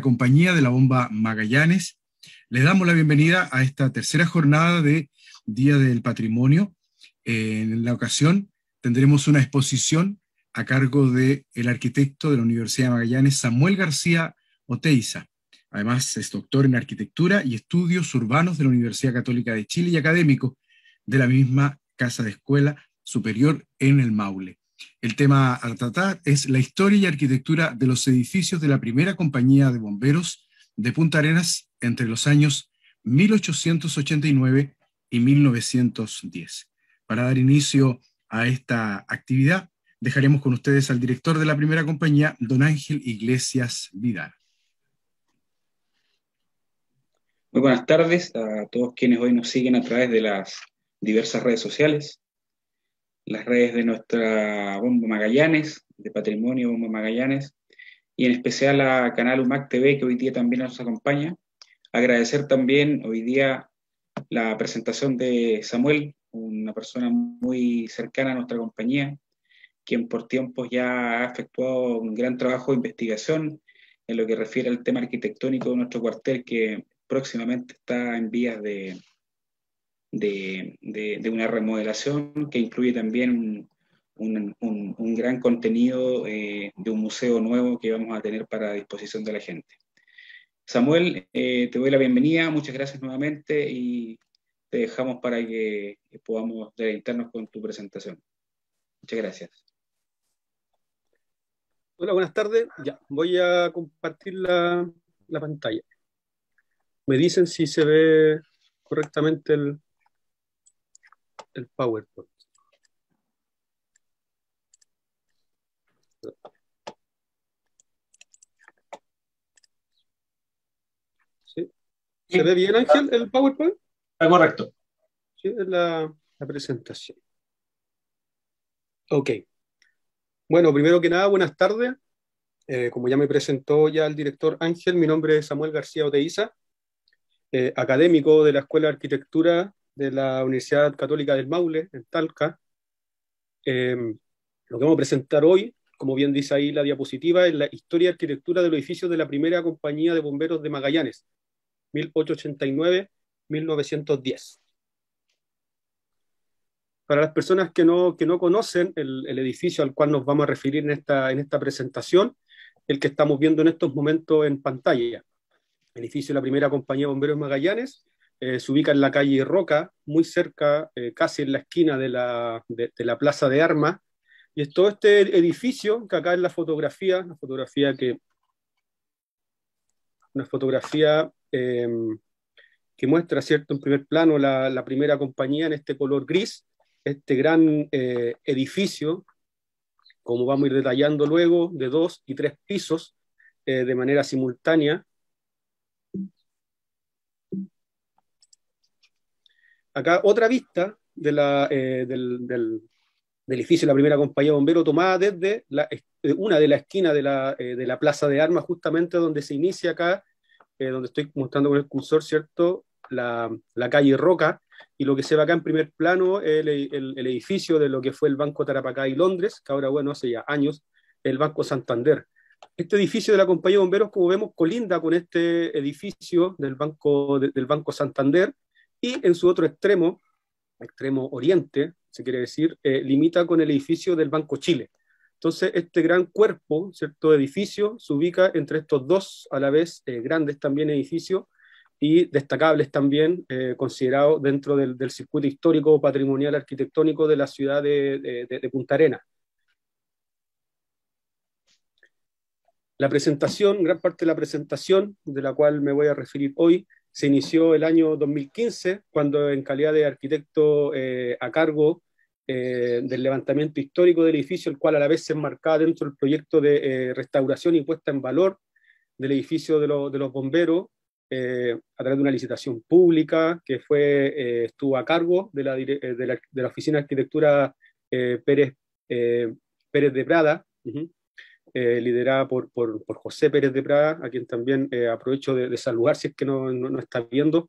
compañía de la bomba Magallanes. Les damos la bienvenida a esta tercera jornada de Día del Patrimonio. En la ocasión tendremos una exposición a cargo del el arquitecto de la Universidad de Magallanes, Samuel García Oteiza. Además, es doctor en arquitectura y estudios urbanos de la Universidad Católica de Chile y académico de la misma Casa de Escuela Superior en el Maule. El tema a tratar es la historia y arquitectura de los edificios de la primera compañía de bomberos de Punta Arenas entre los años 1889 y 1910. Para dar inicio a esta actividad, dejaremos con ustedes al director de la primera compañía, don Ángel Iglesias Vidal. Muy buenas tardes a todos quienes hoy nos siguen a través de las diversas redes sociales las redes de nuestra Bomba Magallanes, de Patrimonio Bomba Magallanes, y en especial a Canal UMAC TV, que hoy día también nos acompaña. Agradecer también hoy día la presentación de Samuel, una persona muy cercana a nuestra compañía, quien por tiempos ya ha efectuado un gran trabajo de investigación en lo que refiere al tema arquitectónico de nuestro cuartel, que próximamente está en vías de, de, una remodelación que incluye también un, gran contenido eh, de un museo nuevo que vamos a tener para disposición de la gente. Samuel, eh, te doy la bienvenida, muchas gracias nuevamente y te dejamos para que podamos deleitarnos con tu presentación. Muchas gracias. Hola, buenas tardes. Ya, voy a compartir la, la pantalla. Me dicen si se ve correctamente el, el PowerPoint. ¿Sí? ¿Se ve bien, Ángel, el PowerPoint? Está correcto. Sí, es la, presentación. Ok. Bueno, primero que nada, buenas tardes. Eh, como ya me presentó ya el director Ángel, mi nombre es Samuel García Oteiza, eh, académico de la Escuela de Arquitectura de la Universidad Católica del Maule, en Talca. Em, lo que vamos a presentar hoy, como bien dice ahí la diapositiva, es la historia y arquitectura de los edificios de la primera compañía de bomberos de Magallanes, 1889-1910. Para las personas que no, que no conocen el, edificio al cual nos vamos a referir en esta, en esta presentación, el que estamos viendo en estos momentos en pantalla. Edificio de la primera compañía de bomberos Magallanes, eh, se ubica en la calle Roca, muy cerca, eh, casi en la esquina de la, de, la Plaza de Armas. Y es todo este edificio que acá en la fotografía, una fotografía que. Una fotografía em, que muestra, ¿cierto?, en primer plano la, la, primera compañía en este color gris, este gran eh, edificio, como vamos a ir detallando luego, de dos y tres pisos de manera simultánea, Acá otra vista de la, eh, del, del, edificio de la primera compañía de bomberos tomada desde la, una de las esquinas de la, eh, de la plaza de armas, justamente donde se inicia acá, eh, donde estoy mostrando con el cursor, ¿cierto? La, calle Roca, y lo que se ve acá en primer plano el, el, el, edificio de lo que fue el Banco Tarapacá y Londres, que ahora, bueno, hace ya años, el Banco Santander. Este edificio de la compañía de bomberos, como vemos, colinda con este edificio del Banco, del Banco Santander, y en su otro extremo, extremo oriente, se quiere decir, eh, limita con el edificio del Banco Chile. Entonces, este gran cuerpo, ¿cierto?, edificio se ubica entre estos dos, a la vez eh, grandes también edificios y destacables también, eh, considerados dentro del, circuito histórico patrimonial arquitectónico de la ciudad de, de Punta Arena. La presentación, gran parte de la presentación de la cual me voy a referir hoy, se inició el año 2015, cuando en calidad de arquitecto eh, a cargo eh, del levantamiento histórico del edificio, el cual a la vez se enmarcaba dentro del proyecto de eh, restauración y puesta en valor del edificio de, los bomberos, a través de una licitación pública que fue, estuvo a cargo de la Oficina de Arquitectura Pérez, Pérez de Prada, eh, liderada por, por, por, José Pérez de Prada, a quien también eh, aprovecho de, saludar si es que no, no, está viendo,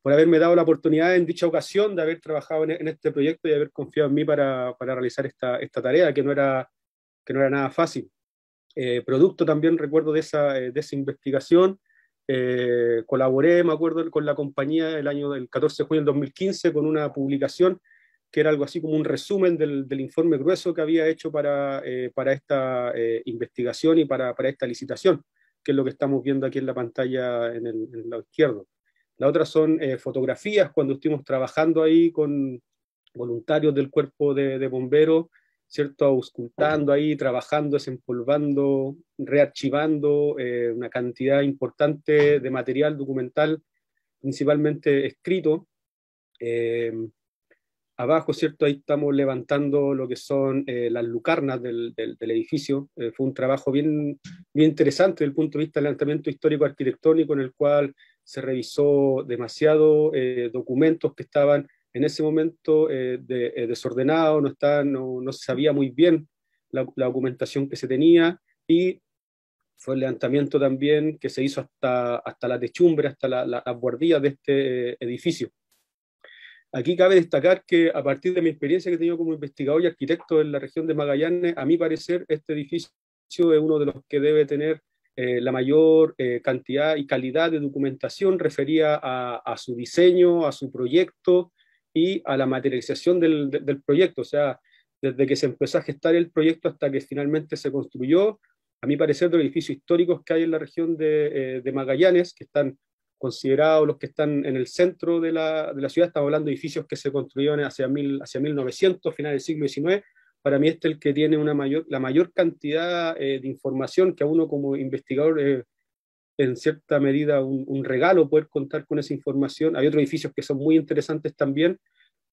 por haberme dado la oportunidad en dicha ocasión de haber trabajado en, este proyecto y haber confiado en mí para, para realizar esta, esta, tarea, que no, era, que no era nada fácil. producto también, recuerdo, de esa, de esa investigación, colaboré, me acuerdo, con la compañía el año del 14 de junio del 2015 con una publicación que era algo así como un resumen del, informe grueso que había hecho para, eh, para esta eh, investigación y para, para, esta licitación, que es lo que estamos viendo aquí en la pantalla en el, lado izquierdo. La otra son eh, fotografías cuando estuvimos trabajando ahí con voluntarios del cuerpo de bomberos, ¿cierto? Auscultando ahí, trabajando, desempolvando, rearchivando una cantidad importante de material documental, principalmente escrito. Abajo, ¿cierto? Ahí estamos levantando lo que son eh, las lucarnas del, del, edificio. Eh, fue un trabajo bien, bien interesante desde el punto de vista del levantamiento histórico-arquitectónico, en el cual se revisó demasiado eh, documentos que estaban en ese momento desordenados, no, no, no, se sabía muy bien la, documentación que se tenía y fue el levantamiento también que se hizo hasta, hasta la techumbre, hasta la, las guardillas de este edificio. Aquí cabe destacar que a partir de mi experiencia que he tenido como investigador y arquitecto en la región de Magallanes, a mi parecer este edificio es uno de los que debe tener eh, la mayor eh, cantidad y calidad de documentación referida a, su diseño, a su proyecto y a la materialización del, proyecto. O sea, desde que se empezó a gestar el proyecto hasta que finalmente se construyó, a mi parecer, de los edificios históricos que hay en la región de, eh, de Magallanes, que están considerados los que están en el centro de la, de la ciudad, estamos hablando de edificios que se construyeron hacia, mil, hacia 1900, final del siglo XIX, para mí este es el que tiene una mayor, la mayor cantidad eh, de información que a uno como investigador eh, en cierta medida un, regalo poder contar con esa información. Hay otros edificios que son muy interesantes también,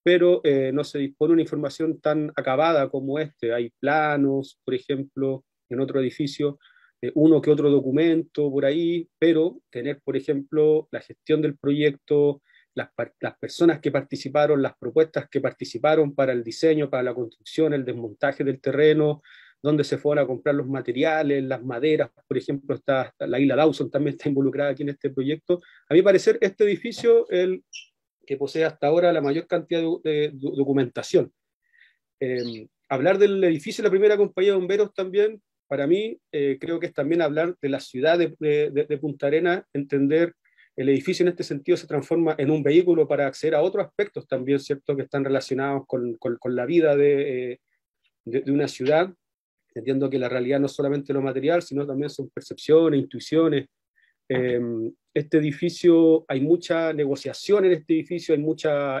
pero eh, no se dispone una información tan acabada como este. Hay planos, por ejemplo, en otro edificio, eh, uno que otro documento por ahí, pero tener, por ejemplo, la gestión del proyecto, las, las, personas que participaron, las propuestas que participaron para el diseño, para la construcción, el desmontaje del terreno, dónde se fueron a comprar los materiales, las maderas, por ejemplo, está, la isla Dawson también está involucrada aquí en este proyecto. A mi parecer, este edificio, el que posee hasta ahora la mayor cantidad de, documentación. Eh, hablar del edificio de la primera compañía de bomberos también para mí eh, creo que es también hablar de la ciudad de, Punta Arena, entender el edificio en este sentido se transforma en un vehículo para acceder a otros aspectos también, ¿cierto?, que están relacionados con, la vida eh, de, una ciudad. Entiendo que la realidad no es solamente lo material, sino también son percepciones, intuiciones. Eh, este edificio, hay mucha negociación en este edificio, hay mucha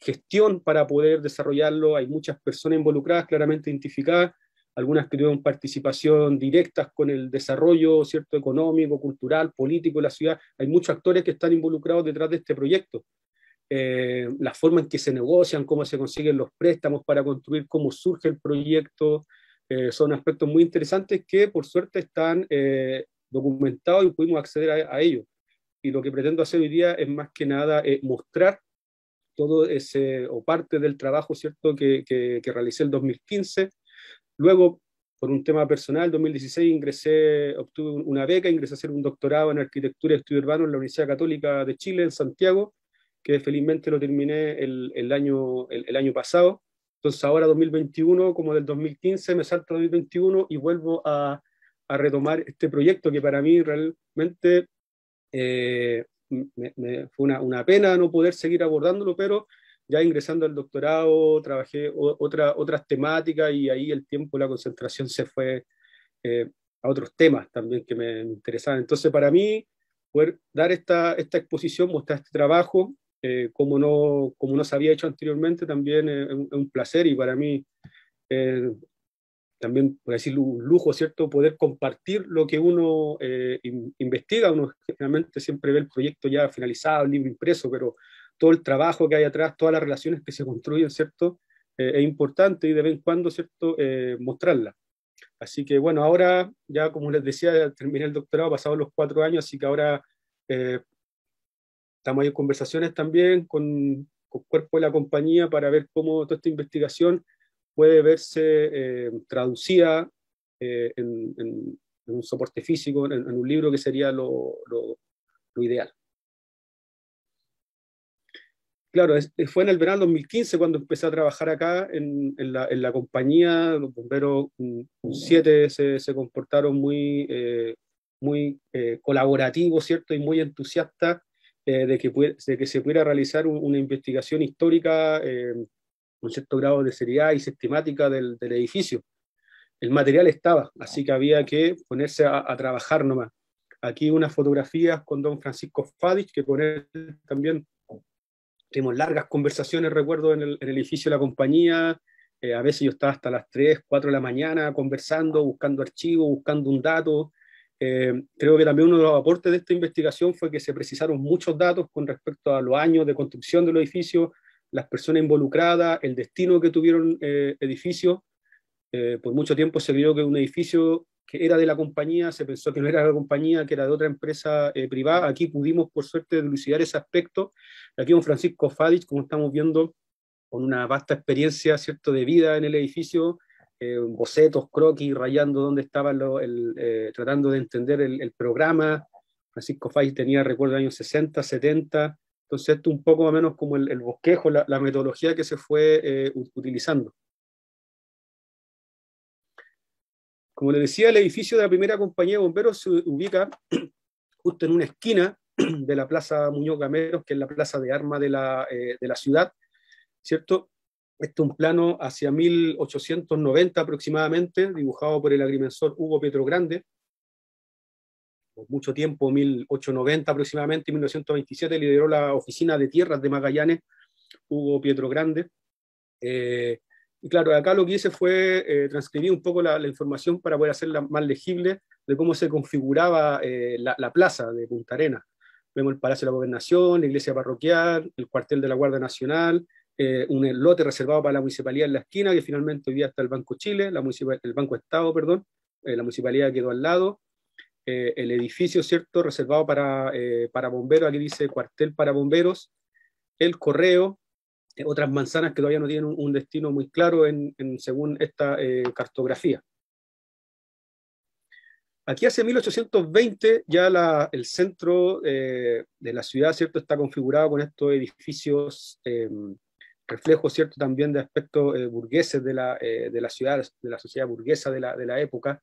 gestión para poder desarrollarlo, hay muchas personas involucradas, claramente identificadas, algunas que tuvieron participación directa con el desarrollo cierto económico, cultural, político de la ciudad. Hay muchos actores que están involucrados detrás de este proyecto. Eh, la forma en que se negocian, cómo se consiguen los préstamos para construir, cómo surge el proyecto, eh, son aspectos muy interesantes que por suerte están eh, documentados y pudimos acceder a, ellos. Y lo que pretendo hacer hoy día es más que nada mostrar todo ese, o parte del trabajo cierto que, que, que realicé el 2015, Luego, por un tema personal, en 2016 ingresé, obtuve una beca, ingresé a hacer un doctorado en arquitectura y estudio urbano en la Universidad Católica de Chile, en Santiago, que felizmente lo terminé el, año, pasado. Entonces ahora 2021, como del 2015, me salto a 2021 y vuelvo a, a retomar este proyecto que para mí realmente eh, fue una, pena no poder seguir abordándolo, pero ya ingresando al doctorado trabajé otra, otras temáticas y ahí el tiempo, la concentración se fue eh, a otros temas también que me interesaban. Entonces, para mí, poder dar esta, esta exposición, mostrar este trabajo, eh, como, no, como no se había hecho anteriormente, también es un, placer y para mí eh, también, por decirlo, un lujo, ¿cierto? Poder compartir lo que uno investiga. Uno generalmente siempre ve el proyecto ya finalizado, el libro impreso, pero todo el trabajo que hay atrás, todas las relaciones que se construyen, ¿cierto? Eh, es importante y de vez en cuando, ¿cierto?, eh, mostrarla. Así que bueno, ahora ya como les decía, terminé el doctorado, pasado los cuatro años, así que ahora eh, estamos ahí en conversaciones también con, el cuerpo de la compañía para ver cómo toda esta investigación puede verse traducida en, un soporte físico, en, un libro que sería lo ideal. Claro, fue en el verano 2015 cuando empecé a trabajar acá en, la, compañía. Los bomberos 7 se, se, comportaron muy, eh, muy eh, colaborativos, ¿cierto? Y muy entusiastas eh, de, que de que se pudiera realizar una investigación histórica con cierto grado de seriedad y sistemática del, edificio. El material estaba, así que había que ponerse a, a trabajar nomás. Aquí unas fotografías con don Francisco Fadich, que con él también tuvimos largas conversaciones, recuerdo, en el, edificio de la compañía. Eh, a veces yo estaba hasta las 3, 4 de la mañana conversando, buscando archivos, buscando un dato. Eh, creo que también uno de los aportes de esta investigación fue que se precisaron muchos datos con respecto a los años de construcción del edificio, las personas involucradas, el destino que tuvieron eh, edificios. Eh, por mucho tiempo se vio que un edificio que era de la compañía, se pensó que no era de la compañía, que era de otra empresa eh, privada. Aquí pudimos, por suerte, dilucidar ese aspecto. Aquí con Francisco Fadich, como estamos viendo, con una vasta experiencia ¿cierto? de vida en el edificio, eh, bocetos, croquis, rayando dónde estaba el, eh, tratando de entender el, programa. Francisco Fadich tenía, recuerdo, años 60, 70. Entonces, esto un poco más o menos como el, bosquejo, la, la, metodología que se fue utilizando. Como les decía, el edificio de la primera compañía de bomberos se ubica justo en una esquina de la Plaza Muñoz Gameros, que es la plaza de armas de la, eh, de la ciudad, ¿cierto? Este es un plano hacia 1890 aproximadamente, dibujado por el agrimensor Hugo Pietro Grande. Por mucho tiempo, 1890 aproximadamente, 1927, lideró la oficina de tierras de Magallanes, Hugo Pietro Grande. Eh, y claro, acá lo que hice fue eh, transcribir un poco la, información para poder hacerla más legible de cómo se configuraba eh, la, plaza de Punta Arena. Vemos el Palacio de la Gobernación, la iglesia parroquial, el cuartel de la Guardia Nacional, eh, un lote reservado para la municipalidad en la esquina, que finalmente hoy día está el Banco Chile, la el Banco Estado, perdón, la municipalidad quedó al lado. el edificio, ¿cierto?, reservado para, para bomberos, aquí dice cuartel para bomberos, el correo, otras manzanas que todavía no tienen un, destino muy claro en, según esta eh, cartografía. Aquí hace 1820 ya el centro eh, de la ciudad ¿cierto? está configurado con estos edificios, reflejos ¿cierto? también de aspectos burgueses de la, de la ciudad, de la sociedad burguesa de la, de la época,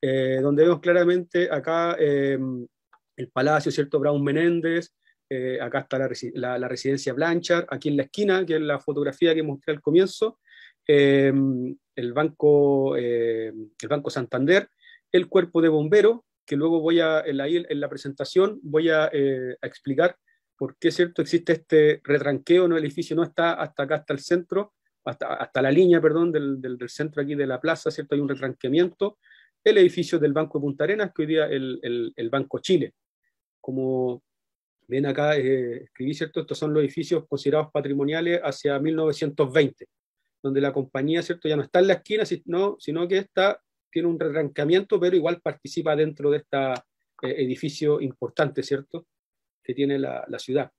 donde vemos claramente acá el Palacio ¿cierto? Brown Menéndez, eh, acá está la, residencia Blanchard, aquí en la esquina, que es la fotografía que mostré al comienzo, em, el, banco, eh, el Banco Santander, el cuerpo de bomberos, que luego voy a, en la, en la presentación, voy a, eh, explicar por qué cierto existe este retranqueo, ¿no? el edificio no está hasta acá, hasta el centro, hasta, hasta la línea, perdón, del, centro aquí de la plaza, ¿cierto? Hay un retranqueamiento. El edificio del Banco de Punta Arenas, que hoy día el, el Banco Chile. Como Ven acá, eh, escribí, ¿cierto? Estos son los edificios considerados patrimoniales hacia 1920, donde la compañía, ¿cierto? Ya no está en la esquina, sino, que está, tiene un retrancamiento, pero igual participa dentro de este edificio importante, ¿cierto? Que tiene la, ciudad.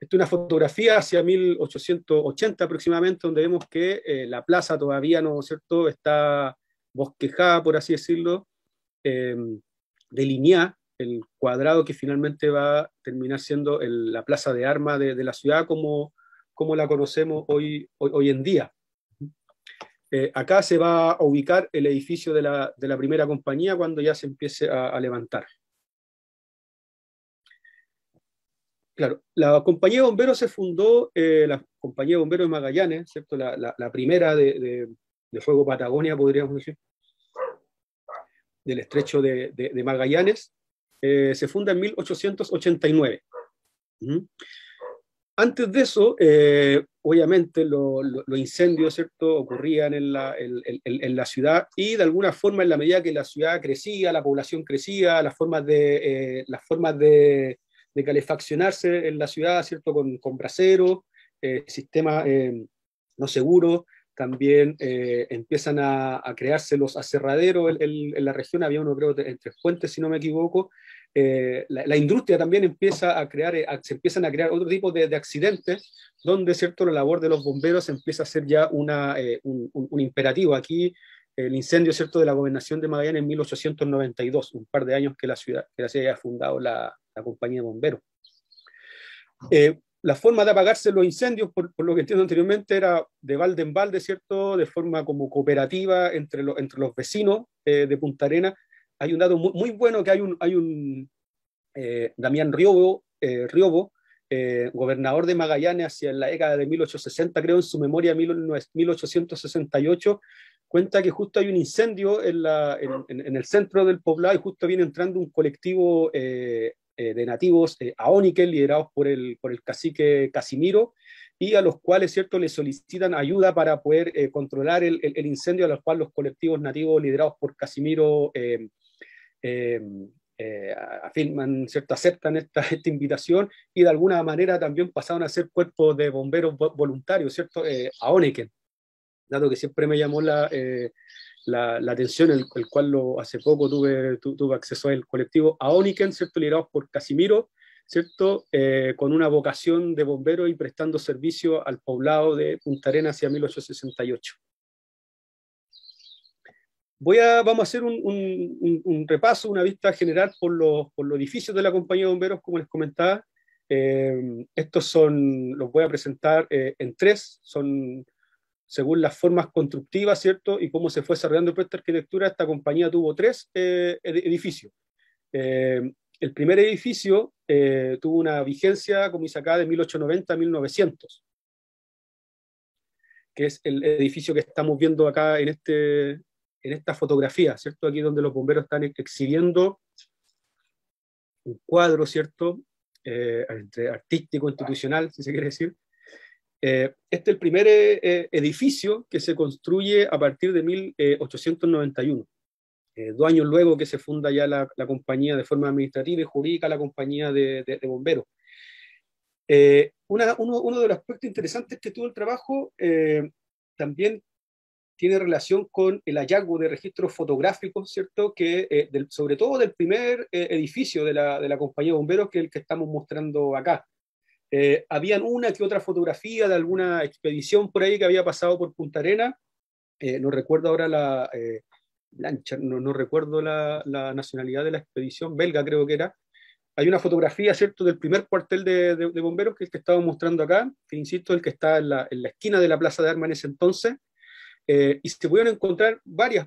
Esta es una fotografía hacia 1880 aproximadamente, donde vemos que eh, la plaza todavía, ¿no cierto?, está bosquejada, por así decirlo, eh, delineada el cuadrado que finalmente va a terminar siendo la plaza de armas de, la ciudad como, como la conocemos hoy, hoy, en día. Eh, acá se va a ubicar el edificio de la, primera compañía cuando ya se empiece a, levantar. Claro, la compañía de bomberos se fundó, eh, la compañía de bomberos de Magallanes, ¿cierto? La, primera de, Fuego Patagonia, podríamos decir, del estrecho de, Magallanes, eh, se funda en 1889. Antes de eso, eh, obviamente los incendios ¿cierto? ocurrían en la, en, la, ciudad y de alguna forma en la medida que la ciudad crecía, la población crecía, las formas de, eh, las formas de, calefaccionarse en la ciudad, ¿cierto? con, con braseros, sistemas no seguros, también empiezan a, crearse los aserraderos en, la región, había uno creo entre fuentes si no me equivoco, eh, la, industria también empieza a crear, eh, se empiezan a crear otro tipo de, accidentes, donde cierto, la labor de los bomberos empieza a ser ya una, eh, un, imperativo. Aquí el incendio cierto, de la gobernación de Magallanes en 1892, un par de años que la ciudad, que la ciudad fundado la, compañía de bomberos. La forma de apagarse los incendios, por, lo que entiendo anteriormente, era de balde en balde, ¿cierto? De forma como cooperativa entre, entre los vecinos eh, de Punta Arena. Hay un dato muy, bueno que hay un, eh, Damián Riobo, eh, gobernador de Magallanes hacia la década de 1860, creo en su memoria 1868, cuenta que justo hay un incendio en, la, en, el centro del poblado y justo viene entrando un colectivo de nativos eh, liderados por el, por el cacique Casimiro y a los cuales cierto le solicitan ayuda para poder eh, controlar el, el, incendio a los cuales los colectivos nativos liderados por Casimiro afirman, ¿cierto? aceptan esta, esta, invitación y de alguna manera también pasaron a ser cuerpos de bomberos voluntarios, ¿cierto? aóniques, dado que siempre me llamó la, la, atención, el, el cual hace poco tuve, tuve acceso al colectivo Aoniken, ¿cierto? liderados por Casimiro, ¿cierto? Eh, con una vocación de bombero y prestando servicio al poblado de Punta Arenas hacia 1868. Voy a, vamos a hacer un, un, repaso, una vista general por los, por los, edificios de la compañía de bomberos, como les comentaba. Eh, estos son, los voy a presentar eh, en tres, son según las formas constructivas, ¿cierto? Y cómo se fue desarrollando esta arquitectura, esta compañía tuvo tres eh, edificios. Eh, el primer edificio eh, tuvo una vigencia, como dice acá, de 1890 a 1900, que es el edificio que estamos viendo acá en, este, en esta fotografía, ¿cierto? Aquí donde los bomberos están exhibiendo un cuadro, ¿cierto? entre artístico, institucional, si se quiere decir, eh, este es el primer eh, eh, edificio que se construye a partir de 1891, dos años luego que se funda ya la, compañía de forma administrativa y jurídica, la compañía de, bomberos. uno, de los aspectos interesantes que tuvo el trabajo también tiene relación con el hallazgo de registros fotográficos, ¿cierto? Que, sobre todo del primer edificio de la, de la compañía de bomberos, que es el que estamos mostrando acá. Eh, habían una que otra fotografía de alguna expedición por ahí que había pasado por Punta Arena. Eh, no recuerdo ahora la. Eh, no, recuerdo la, nacionalidad de la expedición, belga creo que era. Hay una fotografía, ¿cierto?, del primer cuartel de, bomberos, que es el que estaba mostrando acá, que insisto, el que está en la, esquina de la Plaza de Armas en ese entonces. y se pudieron encontrar varias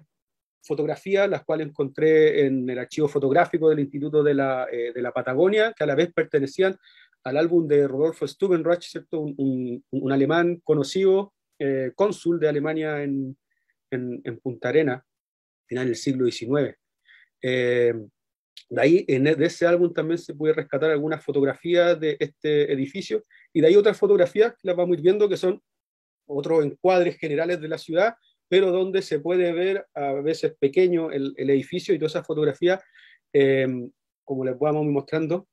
fotografías, las cuales encontré en el archivo fotográfico del Instituto de la, de la Patagonia, que a la vez pertenecían al álbum de Rodolfo Stubenrach, ¿cierto? Un, un, alemán conocido, eh, cónsul de Alemania en, en, Punta Arena, final del siglo XIX. Eh, de ahí, en, e, de ese álbum también se puede rescatar algunas fotografías de este edificio, y de ahí otras fotografías que las vamos viendo, que son otros encuadres generales de la ciudad, pero donde se puede ver a veces pequeño el, el edificio y todas esas fotografías, eh, como les vamos mostrando,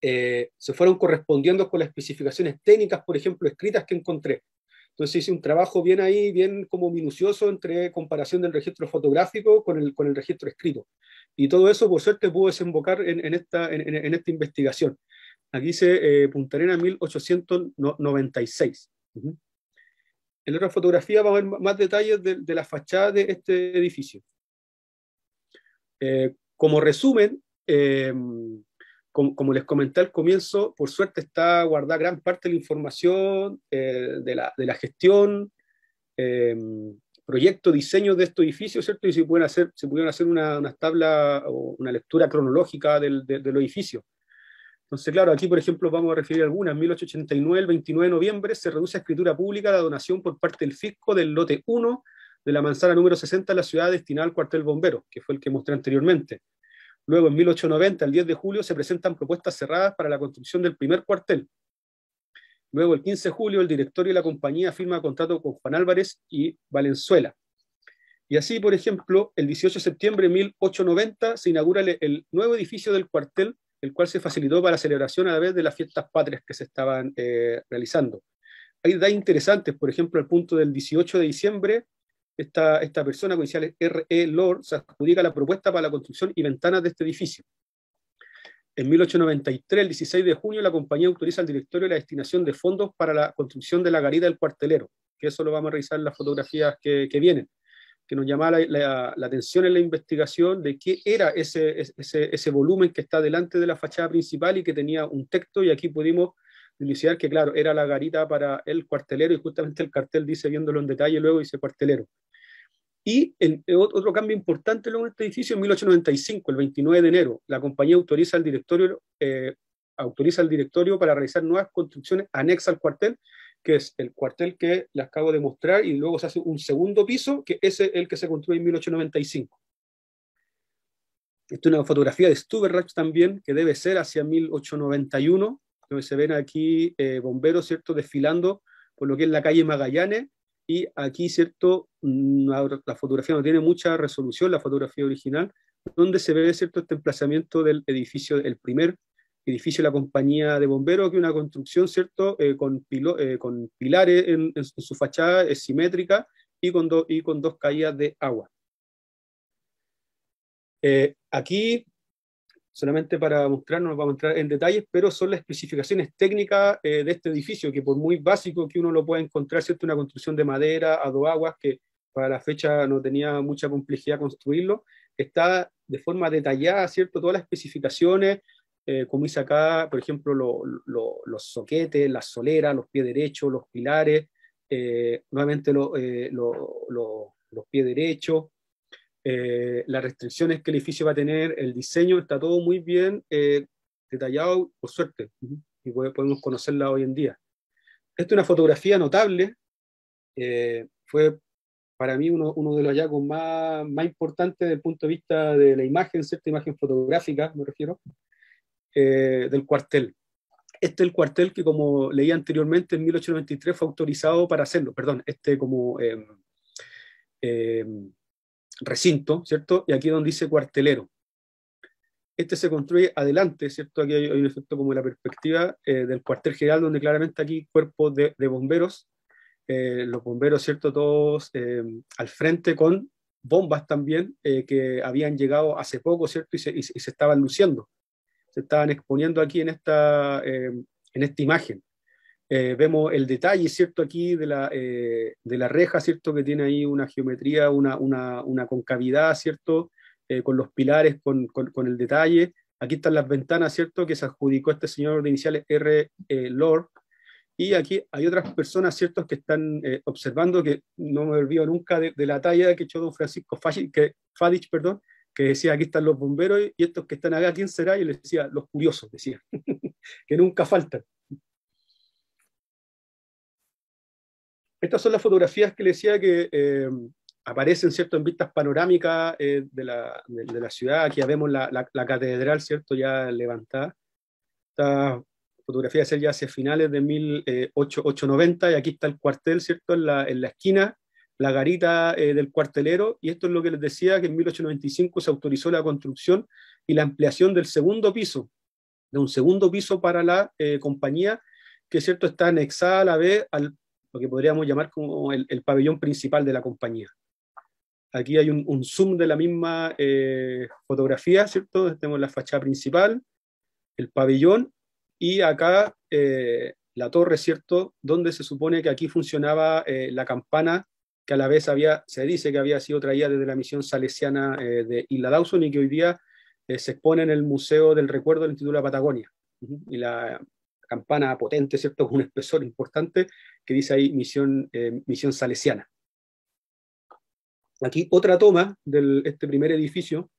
eh, se fueron correspondiendo con las especificaciones técnicas, por ejemplo, escritas que encontré. Entonces hice un trabajo bien ahí, bien como minucioso entre comparación del registro fotográfico con el, con el registro escrito. Y todo eso, por suerte, pudo desembocar en, en esta, en, esta investigación. Aquí dice eh, Punta Arena 1896. En la otra fotografía vamos a ver más detalles de, la fachada de este edificio. Eh, como resumen, eh, como, les comenté al comienzo, por suerte está guardada gran parte de la información eh, de, la, de, la, gestión, eh, proyecto, diseño de estos edificios, ¿cierto? Y se, pueden hacer, se pudieron hacer una, una tabla o una lectura cronológica del, de, los edificios. Entonces, claro, aquí, por ejemplo, vamos a referir algunas. En 1889, el 29 de noviembre, se reduce a escritura pública la donación por parte del fisco del lote 1 de la manzana número 60 de la ciudad destinada al cuartel bombero, que fue el que mostré anteriormente. Luego, en 1890, el 10 de julio, se presentan propuestas cerradas para la construcción del primer cuartel. Luego, el 15 de julio, el directorio de la compañía firma contrato con Juan Álvarez y Valenzuela. Y así, por ejemplo, el 18 de septiembre de 1890 se inaugura el, nuevo edificio del cuartel, el cual se facilitó para la celebración a la vez de las fiestas patrias que se estaban eh, realizando. Hay datos interesantes, por ejemplo, el punto del 18 de diciembre esta, esta persona, con R.E. Lord, se adjudica la propuesta para la construcción y ventanas de este edificio. En 1893, el 16 de junio, la compañía autoriza al directorio la destinación de fondos para la construcción de la garita del cuartelero, que eso lo vamos a revisar en las fotografías que, que vienen, que nos llama la, la, atención en la investigación de qué era ese, ese, ese, volumen que está delante de la fachada principal y que tenía un texto, y aquí pudimos publicidad que, claro, era la garita para el cuartelero y justamente el cartel dice, viéndolo en detalle, luego dice cuartelero. Y el, otro cambio importante luego en este edificio, en 1895, el 29 de enero, la compañía autoriza al directorio, eh, autoriza al directorio para realizar nuevas construcciones anexas al cuartel, que es el cuartel que les acabo de mostrar, y luego se hace un segundo piso, que es el que se construye en 1895. Esta es una fotografía de Stuberrach también, que debe ser hacia 1891, donde se ven aquí eh, bomberos, ¿cierto?, desfilando por lo que es la calle Magallanes, y aquí, ¿cierto?, mm, la fotografía no tiene mucha resolución, la fotografía original, donde se ve, ¿cierto?, este emplazamiento del edificio, el primer edificio de la compañía de bomberos, que una construcción, ¿cierto?, eh, con, eh, con, pilares en, su fachada, es simétrica y con, y con dos caídas de agua. Eh, aquí, solamente para mostrarnos, vamos a entrar en detalles, pero son las especificaciones técnicas eh, de este edificio, que por muy básico que uno lo pueda encontrar, ¿cierto? Una construcción de madera a dos aguas, que para la fecha no tenía mucha complejidad construirlo, está de forma detallada, ¿cierto? Todas las especificaciones, eh, como dice acá, por ejemplo, los soquetes, las soleras, los pies derechos, los pilares, nuevamente los pies derechos, eh, las restricciones que el edificio va a tener, el diseño, está todo muy bien eh, detallado, por suerte, y podemos conocerla hoy en día. Esta es una fotografía notable, eh, fue para mí uno, uno, de los hallazgos más, más importantes desde el punto de vista de la imagen, cierta imagen fotográfica, me refiero, del cuartel. Este es el cuartel que, como leí anteriormente, en 1893 fue autorizado para hacerlo, perdón, este como recinto, ¿cierto? Y aquí donde dice cuartelero. Este se construye adelante, ¿cierto? Aquí hay, un efecto como la perspectiva eh, del cuartel general, donde claramente aquí cuerpos de, bomberos, eh, los bomberos, ¿cierto? Todos eh, al frente con bombas también que habían llegado hace poco, ¿cierto? Y se, y se, estaban luciendo, se estaban exponiendo aquí en esta, en esta imagen. Eh, vemos el detalle, ¿cierto? Aquí de la, eh, de la reja, ¿cierto? Que tiene ahí una geometría, una, una, una concavidad, ¿cierto? Eh, con los pilares, con, con, el detalle. Aquí están las ventanas, ¿cierto? Que se adjudicó este señor de iniciales R. Lord. Y aquí hay otras personas, ¿cierto? Que están observando, que no me olvido nunca de, la talla que echó don Francisco Fadich, que, Fadich, perdón, que decía, aquí están los bomberos y estos que están acá, ¿quién será? Y les decía, los curiosos, decía, que nunca faltan. Estas son las fotografías que le decía que eh, aparecen, ¿cierto?, en vistas panorámicas eh, de, la, de, la, ciudad. Aquí ya vemos la, la, catedral, ¿cierto?, ya levantada. Esta fotografía es ya hacia finales de 1890 y aquí está el cuartel, ¿cierto?, en la, en la esquina, la garita eh, del cuartelero. Y esto es lo que les decía, que en 1895 se autorizó la construcción y la ampliación del segundo piso, de un segundo piso para la compañía, que, ¿cierto?, está anexada a la vez al lo que podríamos llamar como el, pabellón principal de la compañía. Aquí hay un, zoom de la misma eh, fotografía, ¿cierto? Tenemos la fachada principal, el pabellón y acá eh, la torre, ¿cierto? Donde se supone que aquí funcionaba eh, la campana que a la vez había, se dice que había sido traída desde la misión salesiana de Isla Dawson y que hoy día se expone en el Museo del Recuerdo del Instituto de la Patagonia. Y la, campana potente, ¿cierto? Con un espesor importante que dice ahí misión, eh, misión salesiana. Aquí otra toma de este primer edificio,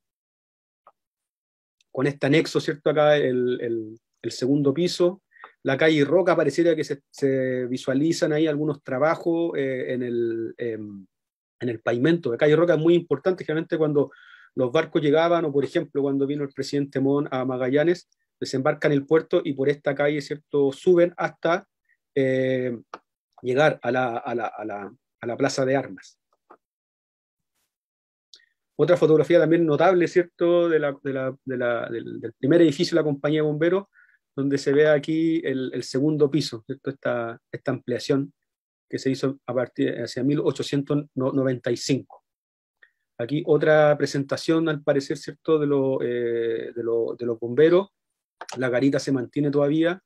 con este anexo, ¿cierto? Acá el, el, segundo piso, la calle Roca, pareciera que se, visualizan ahí algunos trabajos eh, en, el, em, en el pavimento. La calle Roca es muy importante, generalmente cuando los barcos llegaban, o por ejemplo cuando vino el presidente Mon a Magallanes, desembarcan en el puerto y por esta calle, ¿cierto?, suben hasta eh, llegar a la, a, la, a, la, a la, plaza de armas. Otra fotografía también notable, ¿cierto?, del, del, primer edificio de la compañía de bomberos, donde se ve aquí el, segundo piso, ¿cierto? Esta, esta ampliación que se hizo hacia 1895. Aquí otra presentación, al parecer, ¿cierto?, de, lo, eh, de los bomberos, la garita se mantiene todavía,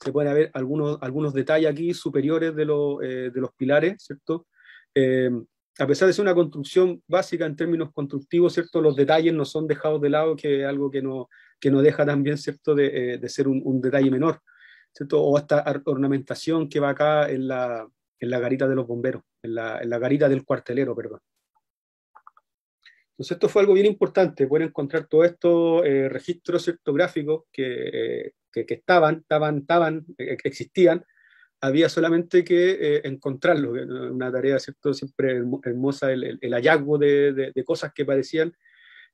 se pueden ver algunos, algunos detalles aquí superiores de, eh, de los pilares, ¿cierto? Eh, a pesar de ser una construcción básica en términos constructivos, ¿cierto? Los detalles no son dejados de lado, que es algo que no, que no deja también, ¿cierto?, de, eh, de ser un, un, detalle menor. ¿cierto? o esta ornamentación que va acá en la, en la garita de los bomberos, en la, en la garita del cuartelero, perdón. Entonces esto fue algo bien importante, poder encontrar todos estos eh, registros gráficos que, que, que, estaban, estaban, estaban, existían, había solamente que eh, encontrarlo, una tarea ¿cierto? siempre hermosa, el, hallazgo de, de, cosas que parecían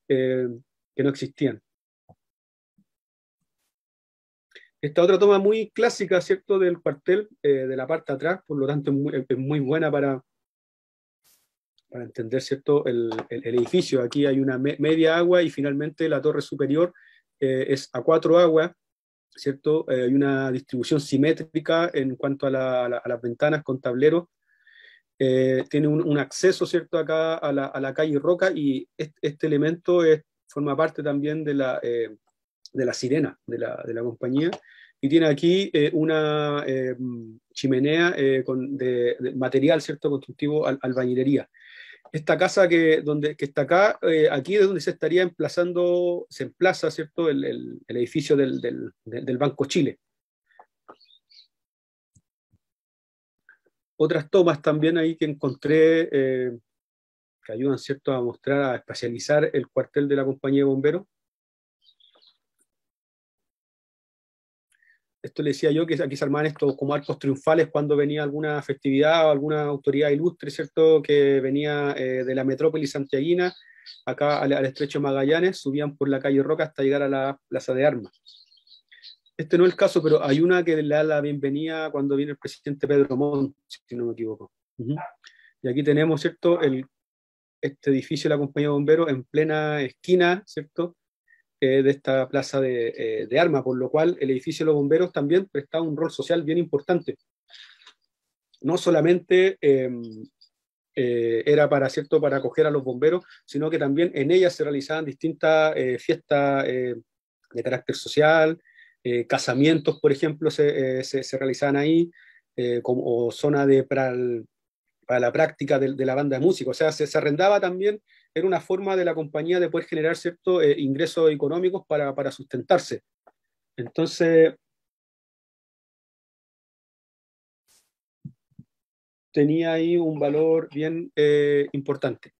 eh, que no existían. Esta otra toma muy clásica, ¿cierto?, del cuartel, eh, de la parte atrás, por lo tanto es muy, buena para, para entender, ¿cierto?, el, el, edificio. Aquí hay una media agua y finalmente la torre superior es a cuatro aguas, ¿cierto? Eh, hay una distribución simétrica en cuanto a, las ventanas con tableros. Eh, tiene un, acceso, ¿cierto?, acá a la, calle Roca y este, elemento forma parte también de la, eh, de la sirena de la, compañía. Y tiene aquí una chimenea con, de, material, ¿cierto?, constructivo al, albañilería esta casa que, donde, que está acá, eh, aquí es donde se estaría emplazando, se emplaza, ¿cierto?, el, el, edificio del, del, Banco Chile. Otras tomas también ahí que encontré eh, que ayudan, ¿cierto?, a mostrar, a espacializar el cuartel de la compañía de bomberos. Esto le decía yo, que aquí se armaban estos como arcos triunfales cuando venía alguna festividad o alguna autoridad ilustre, ¿cierto?, que venía eh, de la metrópoli santiaguina, acá al, estrecho Magallanes, subían por la calle Roca hasta llegar a la Plaza de Armas. Este no es el caso, pero hay una que le da la bienvenida cuando viene el presidente Pedro Montt, si no me equivoco. Y aquí tenemos, ¿cierto?, el, este edificio de la compañía de bomberos en plena esquina, ¿cierto?, eh, de esta plaza de, eh, armas, por lo cual el edificio de los bomberos también prestaba un rol social bien importante. No solamente em, eh, era para, ¿cierto? para acoger a los bomberos, sino que también en ella se realizaban distintas fiestas de carácter social, casamientos, por ejemplo, se, se, realizaban ahí, como zona de, para, la práctica de, de, la banda de música. O sea, se, se arrendaba también era una forma de la compañía de poder generar ciertos eh, ingresos económicos para, para, sustentarse. Entonces, tenía ahí un valor bien eh, importante.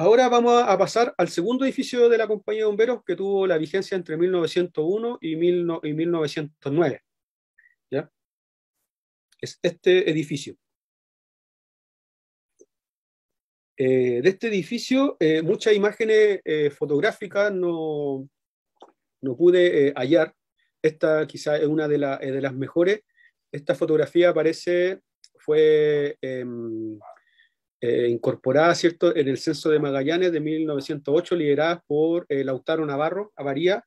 Ahora vamos a pasar al segundo edificio de la compañía de bomberos que tuvo la vigencia entre 1901 y, y 1909. ¿ya? Es este edificio. Eh, de este edificio, eh, muchas imágenes eh, fotográficas no, no pude hallar. Esta quizá es una de, de, las mejores. Esta fotografía aparece, fue em, incorporada ¿cierto? en el censo de Magallanes de 1908, liderada por Lautaro Navarro Avaría,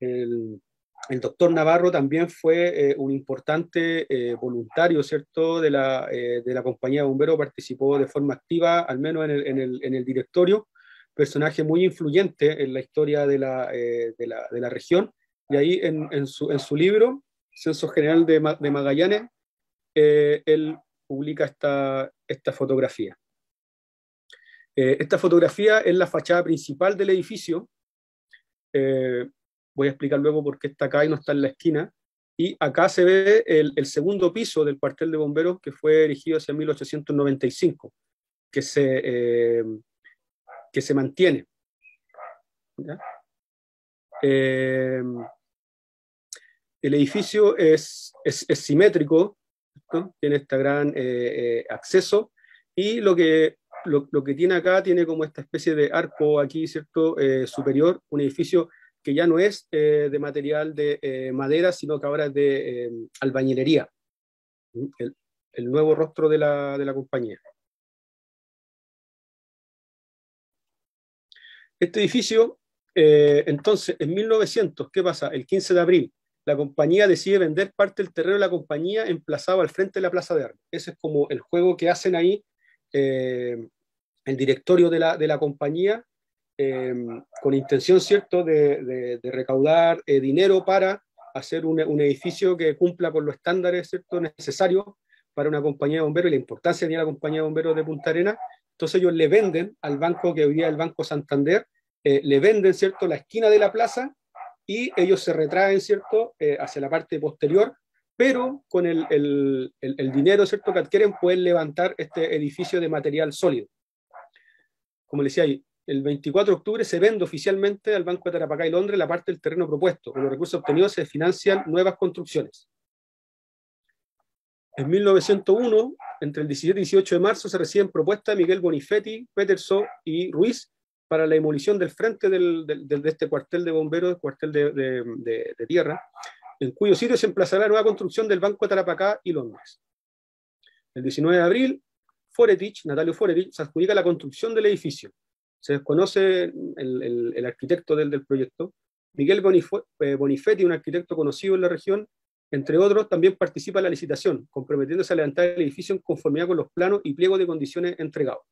el el doctor Navarro también fue eh, un importante eh, voluntario, ¿cierto?, de la, eh, de la compañía de bomberos, participó de forma activa, al menos en el, en el, en el directorio, personaje muy influyente en la historia de la, de la, de la región, y ahí en, su, en su libro, Censo General de, de Magallanes, él publica esta, esta fotografía. esta fotografía es la fachada principal del edificio, voy a explicar luego por qué está acá y no está en la esquina. Y acá se ve el, segundo piso del cuartel de bomberos que fue erigido hacia 1895, que se, eh, que se mantiene. Eh, el edificio es, es, simétrico, tiene este gran eh, acceso y lo que, lo, lo, que tiene acá tiene como esta especie de arco aquí, ¿cierto? superior, un edificio que ya no es eh, de material de eh, madera, sino que ahora es de eh, albañilería, el, nuevo rostro de la, de la compañía. Este edificio, entonces, en 1900, ¿qué pasa? El 15 de abril, la compañía decide vender parte del terreno de la compañía emplazado al frente de la Plaza de Armas. Ese es como el juego que hacen ahí el directorio de la, de la compañía eh, con intención, ¿cierto?, de, recaudar eh, dinero para hacer un, edificio que cumpla con los estándares, ¿cierto?, necesarios para una compañía de bomberos y la importancia de la compañía de bomberos de Punta Arena. Entonces ellos le venden al banco que hoy día es el Banco Santander le venden, ¿cierto?, la esquina de la plaza y ellos se retraen, ¿cierto?, hacia la parte posterior, pero con el, el, el, dinero, ¿cierto?, que adquieren pueden levantar este edificio de material sólido. Como les decía ahí, el 24 de octubre se vende oficialmente al Banco de Tarapacá y Londres la parte del terreno propuesto. Con los recursos obtenidos se financian nuevas construcciones. En 1901, entre el 17 y 18 de marzo, se reciben propuestas de Miguel Bonifetti, Peterson y Ruiz para la demolición del frente de este cuartel de bomberos, cuartel de, de, tierra, en cuyo sitio se emplazará la nueva construcción del Banco de Tarapacá y Londres. El 19 de abril, Foretich, Natalio Foretich, se adjudica la construcción del edificio. Se desconoce el, arquitecto del, proyecto. Miguel eh, Bonifetti, un arquitecto conocido en la región, entre otros, también participa en la licitación, comprometiéndose a levantar el edificio en conformidad con los planos y pliegos de condiciones entregados.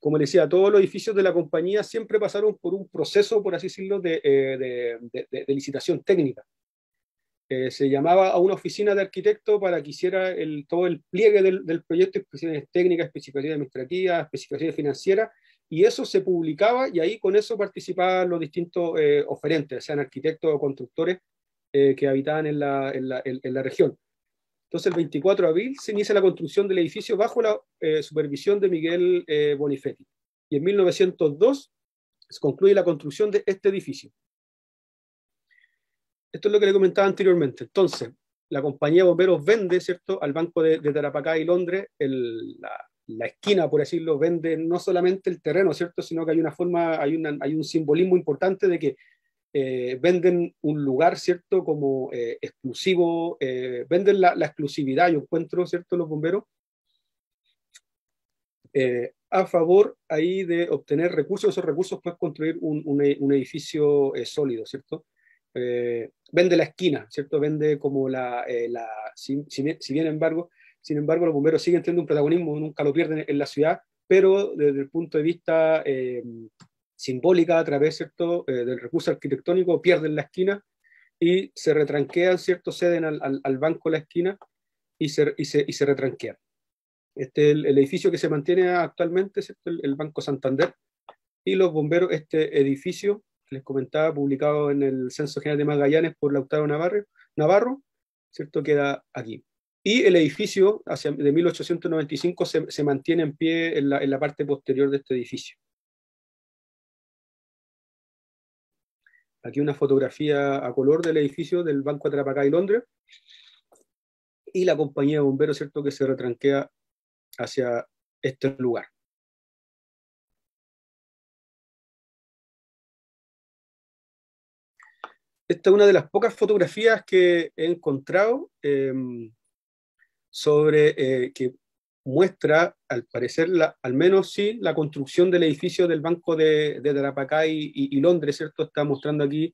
Como decía, todos los edificios de la compañía siempre pasaron por un proceso, por así decirlo, de, eh, licitación técnica. Eh, se llamaba a una oficina de arquitecto para que hiciera todo el pliegue del, del proyecto, especificaciones técnicas, especificaciones administrativas, especificaciones financieras, y eso se publicaba y ahí con eso participaban los distintos eh, oferentes, sean arquitectos o constructores eh, que habitaban en la, región. Entonces, el 24 de abril se inicia la construcción del edificio bajo la eh, supervisión de Miguel Bonifetti. Y en 1902 se concluye la construcción de este edificio. Esto es lo que le comentaba anteriormente. Entonces, la compañía de bomberos vende, ¿cierto?, al Banco de, de Tarapacá y Londres el, la, la, esquina, por decirlo, vende no solamente el terreno, ¿cierto?, sino que hay una forma, hay, una, hay un simbolismo importante de que eh, venden un lugar, ¿cierto?, como eh, exclusivo, eh, venden la, exclusividad, yo encuentro, ¿cierto?, los bomberos, a favor ahí de obtener recursos, esos recursos puedes construir un, un, edificio sólido, ¿cierto? vende la esquina, ¿cierto? Vende como la, la si, si, bien embargo, sin embargo, los bomberos siguen teniendo un protagonismo, nunca lo pierden en la ciudad, pero desde el punto de vista simbólica a través. Eh, del recurso arquitectónico, pierden la esquina y se retranquean, ¿cierto? ceden al, al, banco la esquina y se, y retranquean. Este es el, edificio que se mantiene actualmente. El, Banco Santander, y los bomberos, este edificio, les comentaba, publicado en el Censo General de Magallanes por Lautaro Navarro, Navarro ¿cierto? queda aquí. Y el edificio hacia, de 1895 se, se mantiene en pie en la, parte posterior de este edificio. Aquí una fotografía a color del edificio del Banco de Trapacá y Londres. Y la compañía de bomberos, ¿cierto?, que se retranquea hacia este lugar. Esta es una de las pocas fotografías que he encontrado em, sobre eh, que muestra, al parecer, la, al menos sí, la construcción del edificio del Banco de, de Tarapacá y, Londres, ¿cierto? Está mostrando aquí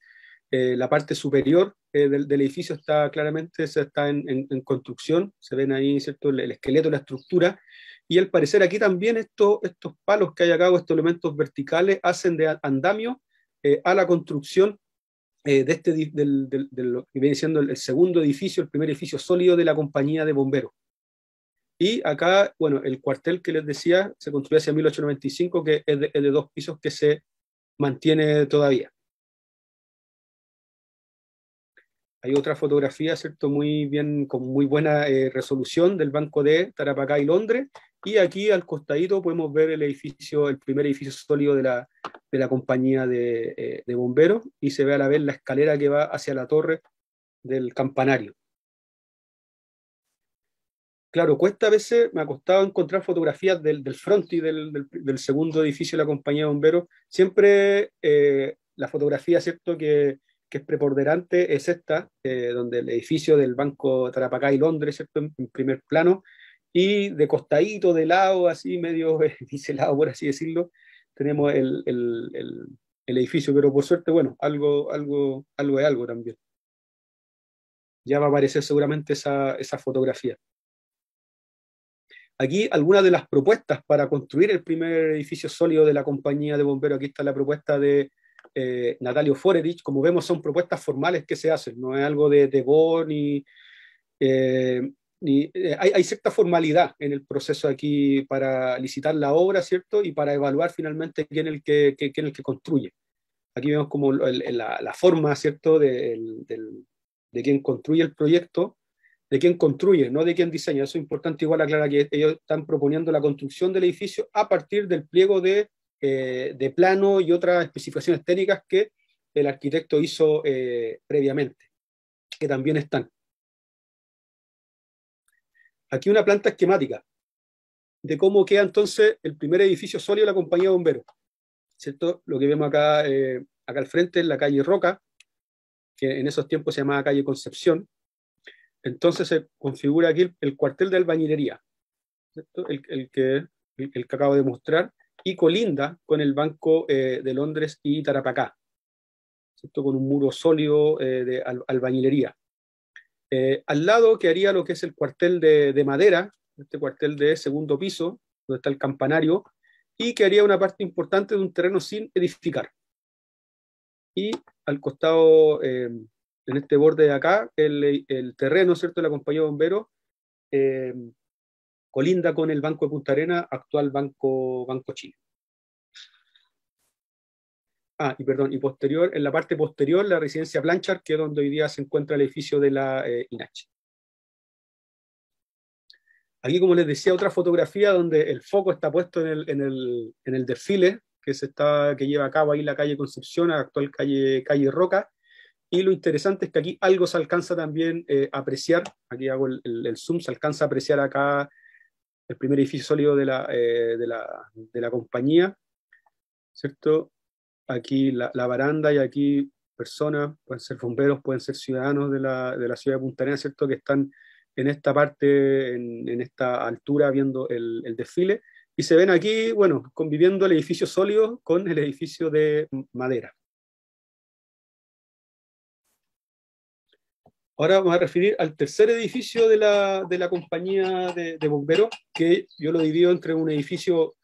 eh, la parte superior eh, del, edificio, está claramente está en, construcción, se ven ahí, ¿cierto? El, esqueleto, la estructura, y al parecer aquí también estos palos que hay acá, o estos elementos verticales, hacen de andamio a la construcción de este, del, viene siendo el segundo edificio, el primer edificio sólido de la compañía de bomberos. Y acá, bueno, el cuartel que les decía se construyó hacia 1895, que es de, dos pisos que se mantiene todavía. Hay otra fotografía, ¿cierto? Muy bien, con muy buena eh, resolución del Banco de Tarapacá y Londres. Y aquí al costadito podemos ver el edificio, el primer edificio sólido de la, de la compañía de, eh, de bomberos y se ve a la vez la escalera que va hacia la torre del campanario claro, cuesta a veces, me ha costado encontrar fotografías del, del front y del, del, segundo edificio de la compañía de bomberos. Siempre eh, la fotografía, ¿cierto?, que, que, es preponderante es esta, eh, donde el edificio del Banco Tarapacá y Londres, ¿cierto?, en, primer plano, y de costadito, de lado, así medio lado, por así decirlo, tenemos el, el, el, edificio, pero por suerte, bueno, algo, algo, algo es algo también. Ya va a aparecer seguramente esa, esa fotografía. Aquí algunas de las propuestas para construir el primer edificio sólido de la compañía de bomberos, aquí está la propuesta de eh, Natalio Forerich, como vemos son propuestas formales que se hacen, no es algo de, de. Eh, ni eh, hay, hay, cierta formalidad en el proceso aquí para licitar la obra, ¿cierto? Y para evaluar finalmente quién es el que, quién es el que construye. Aquí vemos como la, forma, ¿cierto?, de, de quien construye el proyecto, de quien construye, no de quien diseña. Eso es importante, igual aclarar que ellos están proponiendo la construcción del edificio a partir del pliego de, eh, de plano y otras especificaciones técnicas que el arquitecto hizo eh, previamente, que también están. Aquí una planta esquemática de cómo queda entonces el primer edificio sólido de la compañía de bomberos. ¿Cierto? Lo que vemos acá, eh, acá al frente es la calle Roca, que en esos tiempos se llamaba calle Concepción. Entonces se configura aquí el, cuartel de albañilería, el, que, el, que acabo de mostrar, y colinda con el Banco eh, de Londres y Tarapacá, con un muro sólido eh, de albañilería. Eh, al lado quedaría lo que es el cuartel de, madera, este cuartel de segundo piso, donde está el campanario, y que haría una parte importante de un terreno sin edificar. Y al costado, eh, en este borde de acá, el, terreno, ¿cierto?, de la compañía de bomberos, colinda con el Banco de Punta Arena, actual Banco, Banco Chile. Ah, y perdón, y posterior, en la parte posterior, la residencia Blanchard, que es donde hoy día se encuentra el edificio de la eh, INACH. Aquí, como les decía, otra fotografía donde el foco está puesto en el, en el, en el desfile que, se está, que lleva a cabo ahí la calle Concepción, la actual calle, calle Roca. Y lo interesante es que aquí algo se alcanza también eh, a apreciar, aquí hago el, el, zoom, se alcanza a apreciar acá el primer edificio sólido de la, eh, de la, de la compañía, ¿cierto? Aquí la, baranda y aquí personas, pueden ser bomberos, pueden ser ciudadanos de la, de la ciudad de Punta ¿cierto? Que están en esta parte, en, esta altura, viendo el, el, desfile. Y se ven aquí, bueno, conviviendo el edificio sólido con el edificio de madera. Ahora vamos a referir al tercer edificio de la, de la compañía de, de bomberos, que yo lo divido entre un edificio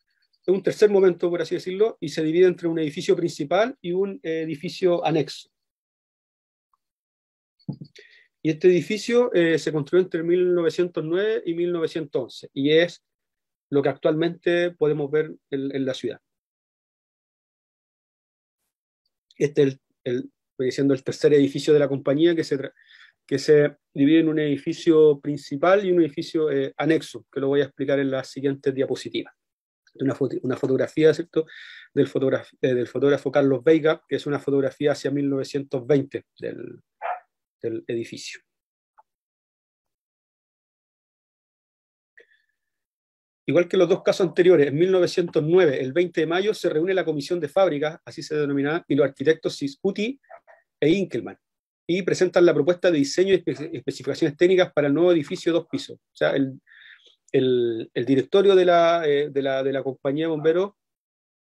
un tercer momento, por así decirlo, y se divide entre un edificio principal y un edificio anexo. Y este edificio eh, se construyó entre 1909 y 1911 y es lo que actualmente podemos ver en, la ciudad. Este es el, el, el tercer edificio de la compañía que se, que se divide en un edificio principal y un edificio eh, anexo, que lo voy a explicar en las siguientes diapositivas una, una fotografía ¿cierto? Del, fotógrafo, eh, del fotógrafo Carlos Veiga, que es una fotografía hacia 1920 del, del edificio. Igual que los dos casos anteriores, en 1909, el 20 de mayo, se reúne la comisión de fábricas, así se denomina, y los arquitectos Siscuti e Inkelman, y presentan la propuesta de diseño y especificaciones técnicas para el nuevo edificio de dos pisos. O sea, el, el, directorio de la, eh, de, la, de la, compañía de bomberos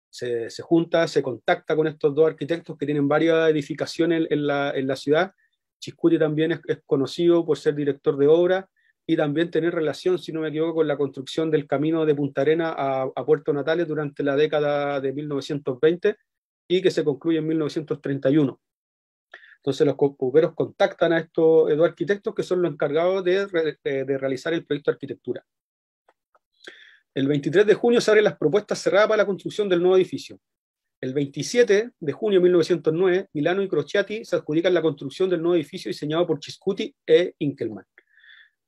se, se, junta, se contacta con estos dos arquitectos que tienen varias edificaciones en, la, en la, ciudad. Chiscuti también es, conocido por ser director de obra y también tener relación, si no me equivoco, con la construcción del camino de Punta Arena a, a Puerto Natales durante la década de 1920 y que se concluye en 1931. Entonces los bomberos contactan a estos dos arquitectos que son los encargados de, de realizar el proyecto de arquitectura. El 23 de junio se abren las propuestas cerradas para la construcción del nuevo edificio. El 27 de junio de 1909, Milano y Crociati se adjudican la construcción del nuevo edificio diseñado por Chiscuti e Inkelman.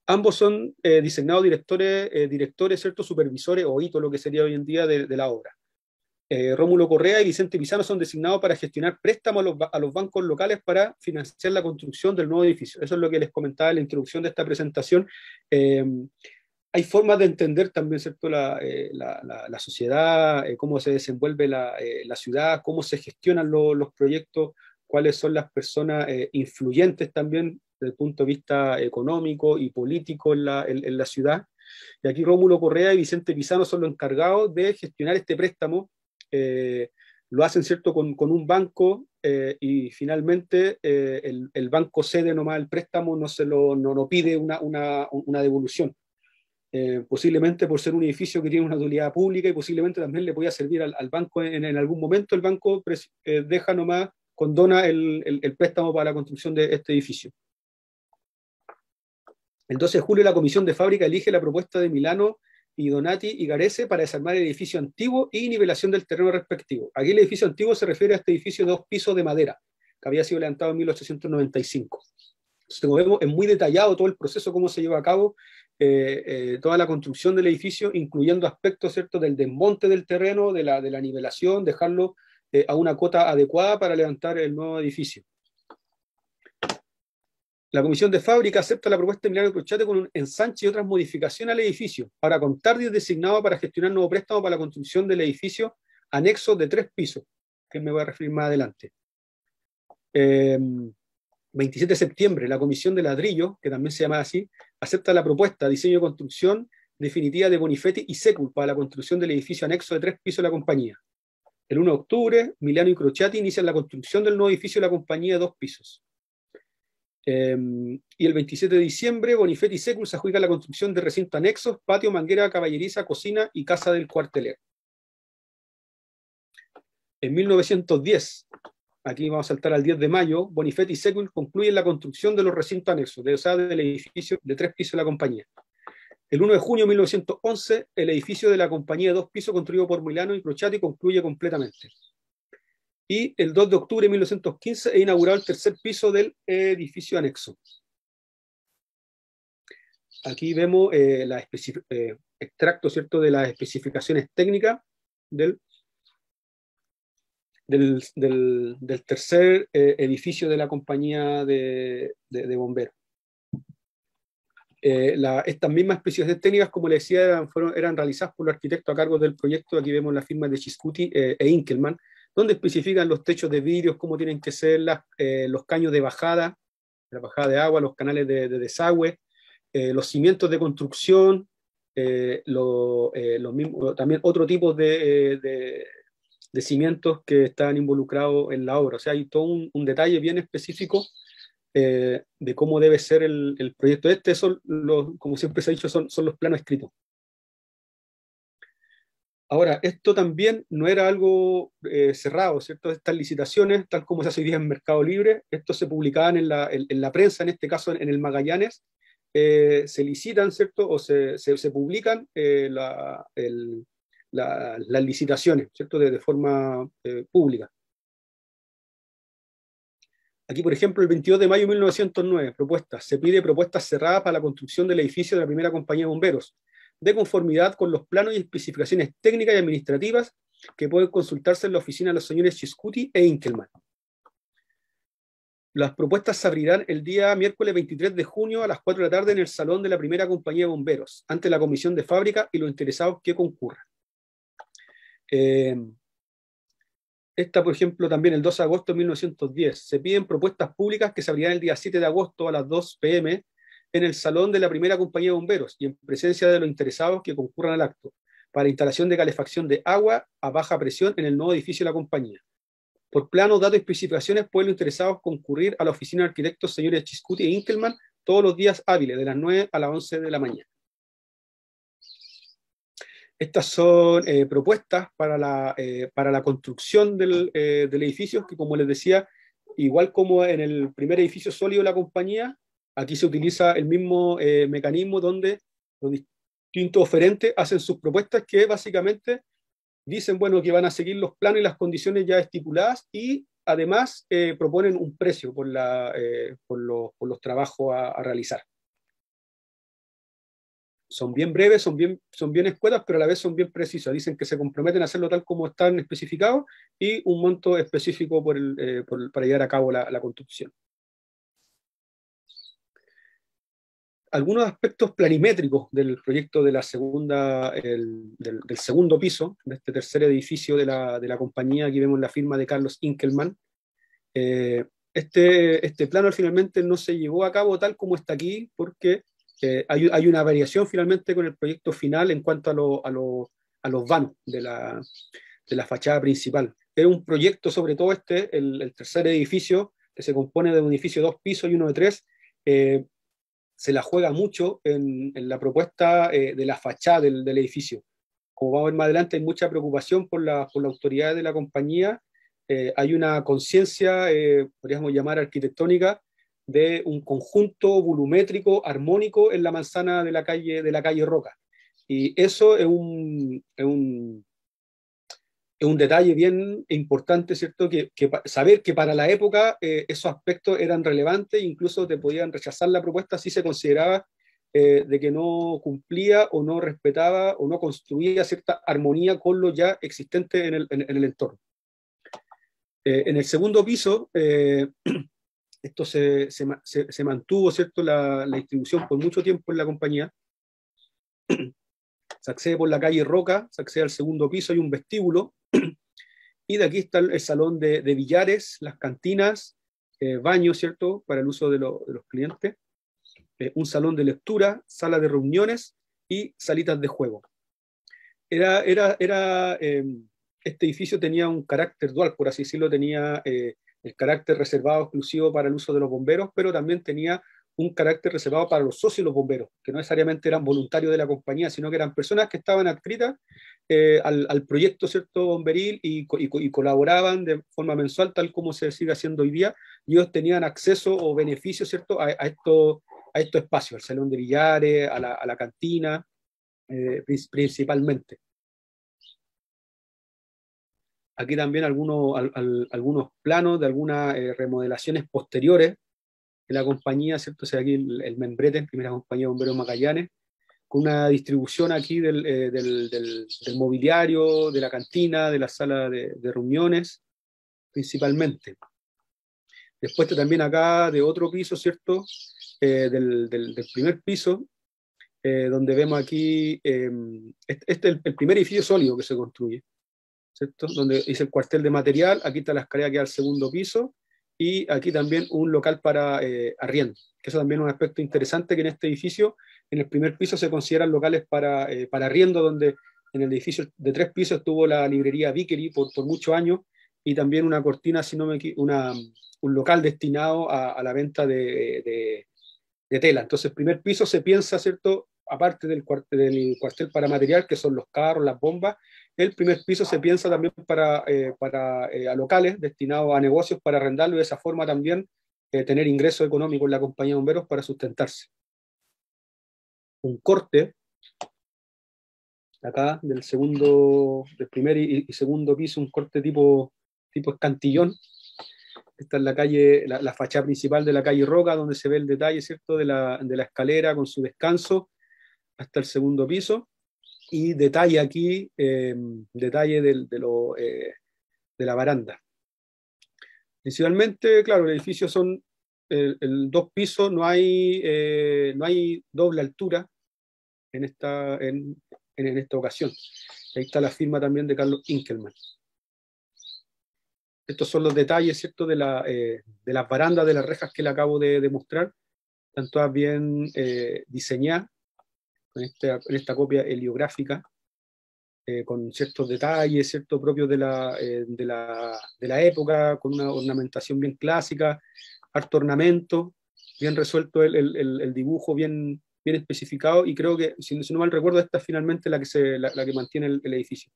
Ambos son eh, designados directores, eh, directores ¿cierto? supervisores o hito, lo que sería hoy en día de, la obra. Eh, Rómulo Correa y Vicente Pizano son designados para gestionar préstamos a los, a los, bancos locales para financiar la construcción del nuevo edificio. Eso es lo que les comentaba en la introducción de esta presentación hay formas de entender también ¿cierto? La, eh, sociedad, eh, cómo se desenvuelve eh, la, ciudad, cómo se gestionan los proyectos, cuáles son las personas influyentes también desde el punto de vista económico y político en la, ciudad. Y aquí Rómulo Correa y Vicente Pizano son los encargados de gestionar este préstamo. lo hacen ¿cierto? Con, un banco y finalmente el, banco cede nomás el préstamo, no se lo no, pide una, una devolución. Eh, posiblemente por ser un edificio que tiene una utilidad pública y posiblemente también le podía servir al, banco en, algún momento, el banco eh, deja nomás, condona el, el, préstamo para la construcción de este edificio. El 12 de julio la comisión de fábrica elige la propuesta de Milano y Donati y Garese para desarmar el edificio antiguo y nivelación del terreno respectivo. Aquí el edificio antiguo se refiere a este edificio de dos pisos de madera, que había sido levantado en 1895. Entonces, es muy detallado todo el proceso, cómo se lleva a cabo eh, eh, toda la construcción del edificio, incluyendo aspectos ¿cierto? del desmonte del terreno, de la, de la nivelación, dejarlo eh, a una cota adecuada para levantar el nuevo edificio. La comisión de fábrica acepta la propuesta de Emiliano Crochate con un ensanche y otras modificaciones al edificio para contar días designado para gestionar nuevo préstamo para la construcción del edificio anexo de tres pisos, que me voy a referir más adelante. 27 em, de septiembre, la comisión de ladrillo, que también se llama así, acepta la propuesta diseño y construcción definitiva de Bonifetti y Secul para la construcción del edificio anexo de tres pisos de la compañía. El 1 de octubre, Milano y Crociati inician la construcción del nuevo edificio de la compañía de dos pisos. Em, y el 27 de diciembre, Bonifetti y Secul se adjudican la construcción de recinto anexos, patio, manguera, caballeriza, cocina y casa del cuartelero. En 1910, aquí vamos a saltar al 10 de mayo, Bonifetti y Secul concluyen la construcción de los recintos anexos, de, o sea, del edificio de tres pisos de la compañía. El 1 de junio de 1911, el edificio de la compañía de dos pisos construido por Milano y Crociati concluye completamente y el 2 de octubre de 1915 he inaugurado el tercer piso del edificio anexo. Aquí vemos eh, eh, extracto ¿cierto? de las especificaciones técnicas del, del, tercer eh, edificio de la compañía de, bomberos. estas mismas especificaciones técnicas, como les decía, eran, fueron, eran realizadas por los arquitectos a cargo del proyecto. Aquí vemos la firma de Chiscuti e Inkelman, donde especifican los techos de vidrios, cómo tienen que ser eh, los caños de bajada, la bajada de agua, los canales de, desagüe, eh, los cimientos de construcción, eh, mismos, también otro tipo de, cimientos que están involucrados en la obra. O sea, hay todo un, detalle bien específico de cómo debe ser el, proyecto. Este, son como siempre se ha dicho, son, los planos escritos. Ahora, esto también no era algo eh, cerrado, ¿cierto? Estas licitaciones, tal como se hace hoy día en Mercado Libre, estos se publicaban en la, en, la prensa, en este caso en, el Magallanes, eh, se licitan, ¿cierto? O se, se, publican eh, la, las licitaciones, ¿cierto? De, forma pública. Aquí, por ejemplo, el 22 de mayo de 1909, propuestas. Se pide propuestas cerradas para la construcción del edificio de la primera compañía de bomberos de conformidad con los planos y especificaciones técnicas y administrativas que pueden consultarse en la oficina de los señores Chiscuti e Inkelman. Las propuestas se abrirán el día miércoles 23 de junio a las 4 de la tarde en el salón de la primera compañía de bomberos, ante la comisión de fábrica y los interesados que concurran. Eh, esta, por ejemplo, también el 2 de agosto de 1910. Se piden propuestas públicas que se abrirán el día 7 de agosto a las 2 pm en el salón de la primera compañía de bomberos y en presencia de los interesados que concurran al acto para instalación de calefacción de agua a baja presión en el nuevo edificio de la compañía. Por planos, datos y especificaciones pueden los interesados concurrir a la oficina de arquitectos señores Chiscuti e Inkelman todos los días hábiles, de las 9 a las 11 de la mañana. Estas son eh, propuestas para la, eh, para la construcción del, eh, del edificio, que como les decía, igual como en el primer edificio sólido de la compañía, Aquí se utiliza el mismo eh, mecanismo donde los distintos oferentes hacen sus propuestas que básicamente dicen, bueno, que van a seguir los planos y las condiciones ya estipuladas y además proponen un precio por, la, por, los, por, los, trabajos a, realizar. Son bien breves, son bien, son bien escuetas, pero a la vez son bien precisas. Dicen que se comprometen a hacerlo tal como están especificados y un monto específico por, para llevar a cabo la, la construcción. algunos aspectos planimétricos del proyecto de la segunda, del, segundo piso, de este tercer edificio de la, de la, compañía, aquí vemos la firma de Carlos Inkelman. Eh, este, este plano finalmente no se llevó a cabo tal como está aquí, porque eh, hay, hay, una variación finalmente con el proyecto final en cuanto a, lo, a, lo, a los vanos de la, de la fachada principal. Es un proyecto, sobre todo este, el, el, tercer edificio, que se compone de un edificio de dos pisos y uno de tres, eh, se la juega mucho en, la propuesta eh, de la fachada del, edificio. Como vamos a ver más adelante, hay mucha preocupación por la, por la autoridad de la compañía. Eh, hay una conciencia, eh, podríamos llamar arquitectónica, de un conjunto volumétrico, armónico en la manzana de la calle, de la calle Roca. Y eso es un, es un, es un detalle bien importante, ¿cierto? Que, que saber que para la época eh, esos aspectos eran relevantes, incluso te podían rechazar la propuesta si se consideraba eh, de que no cumplía o no respetaba o no construía cierta armonía con lo ya existente en el, en, el entorno. Eh, en el segundo piso, esto se, se, se, mantuvo, ¿cierto? La, la distribución por mucho tiempo en la compañía se accede por la calle Roca, se accede al segundo piso, hay un vestíbulo, y de aquí está el salón de, de billares, las cantinas, eh, baños, ¿cierto?, para el uso de, los clientes, eh, un salón de lectura, sala de reuniones y salitas de juego. Era, era, era, em, este edificio tenía un carácter dual, por así decirlo, tenía eh, el carácter reservado exclusivo para el uso de los bomberos, pero también tenía un carácter reservado para los socios y los bomberos, que no necesariamente eran voluntarios de la compañía, sino que eran personas que estaban adscritas eh, al, proyecto cierto bomberil y, colaboraban de forma mensual, tal como se sigue haciendo hoy día, y ellos tenían acceso o beneficio cierto a, a, esto, a estos espacios, al salón de billares, a la, cantina, eh, principalmente. Aquí también algunos, algunos planos de algunas eh, remodelaciones posteriores en la compañía, ¿cierto? O sea, aquí el, membrete, primera compañía de bomberos Magallanes, con una distribución aquí del, eh, del, del, mobiliario, de la cantina, de la sala de, de reuniones, principalmente. Después también acá de otro piso, ¿cierto? Eh, del, primer piso, eh, donde vemos aquí, este, este, es el, primer edificio sólido que se construye, ¿cierto? Donde dice el cuartel de material, aquí está la escalera que da al segundo piso, y aquí también un local para eh, arriendo, que eso también es un aspecto interesante que en este edificio, en el primer piso se consideran locales para, eh, para arriendo, donde en el edificio de tres pisos estuvo la librería Vickery por, por muchos años y también una cortina, si no me una, un local destinado a, la venta de, de, de, tela. Entonces, primer piso se piensa, ¿cierto? Aparte del, del cuartel para material, que son los carros, las bombas, el primer piso se piensa también para, eh, para eh, locales destinados a negocios para arrendarlo y de esa forma también eh, tener ingresos económicos en la compañía de bomberos para sustentarse. Un corte, acá del segundo, del primer y, segundo piso, un corte tipo, tipo escantillón. Esta es la calle, la, fachada principal de la calle Roca, donde se ve el detalle, ¿cierto?, de la, de la escalera con su descanso hasta el segundo piso y detalle aquí, eh, detalle de, eh, la baranda. Principalmente, claro, el edificio son dos pisos, no hay, eh, no hay doble altura en esta, en, en, esta ocasión. Ahí está la firma también de Carlos Inkelman. Estos son los detalles, ¿cierto?, de, la, de las barandas, de las rejas que le acabo de, de mostrar. Están todas bien diseñadas en esta, en esta copia heliográfica, eh, con ciertos detalles, ciertos propios de la, eh, de, la, de la, época, con una ornamentación bien clásica, harto ornamento, bien resuelto el, el, el dibujo, bien, bien especificado, y creo que, si, no mal recuerdo, esta es finalmente la que, se, la, que mantiene el, edificio.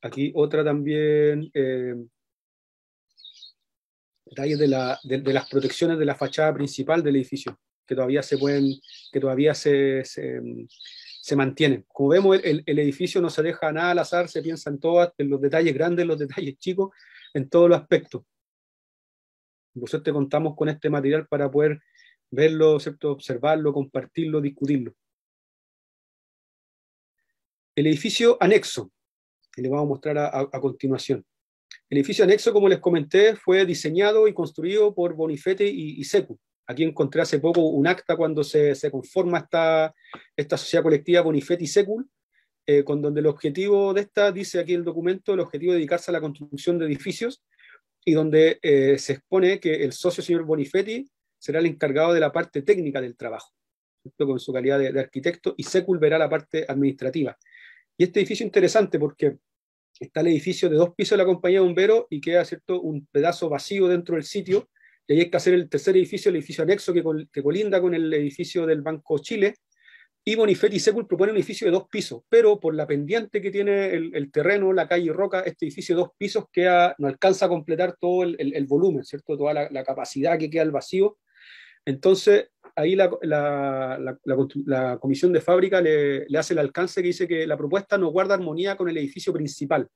Aquí otra también, eh, detalles de, la, de, de, las protecciones de la fachada principal del edificio que todavía se pueden, que todavía se, se, se mantienen. Como vemos, el, el, edificio no se deja nada al azar, se piensa en todos, en los detalles grandes, en los detalles chicos, en todos los aspectos. Nosotros te contamos con este material para poder verlo, ¿cierto? observarlo, compartirlo, discutirlo. El edificio anexo, que les vamos a mostrar a, a, continuación. El edificio anexo, como les comenté, fue diseñado y construido por Bonifete y, y Secu. Aquí encontré hace poco un acta cuando se, se conforma esta, esta sociedad colectiva Bonifetti Secul, eh, con donde el objetivo de esta, dice aquí el documento, el objetivo de dedicarse a la construcción de edificios, y donde eh, se expone que el socio señor Bonifetti será el encargado de la parte técnica del trabajo, con su calidad de, de, arquitecto, y Secul verá la parte administrativa. Y este edificio es interesante porque está el edificio de dos pisos de la compañía de bomberos y queda ¿cierto? un pedazo vacío dentro del sitio, y ahí hay que hacer el tercer edificio, el edificio anexo que, colinda con el edificio del Banco Chile, y Bonifetti Secul propone un edificio de dos pisos, pero por la pendiente que tiene el, terreno, la calle Roca, este edificio de dos pisos queda, no alcanza a completar todo el, volumen, ¿cierto? Toda la, capacidad que queda al vacío. Entonces, ahí la, la, comisión de fábrica le, le, hace el alcance que dice que la propuesta no guarda armonía con el edificio principal,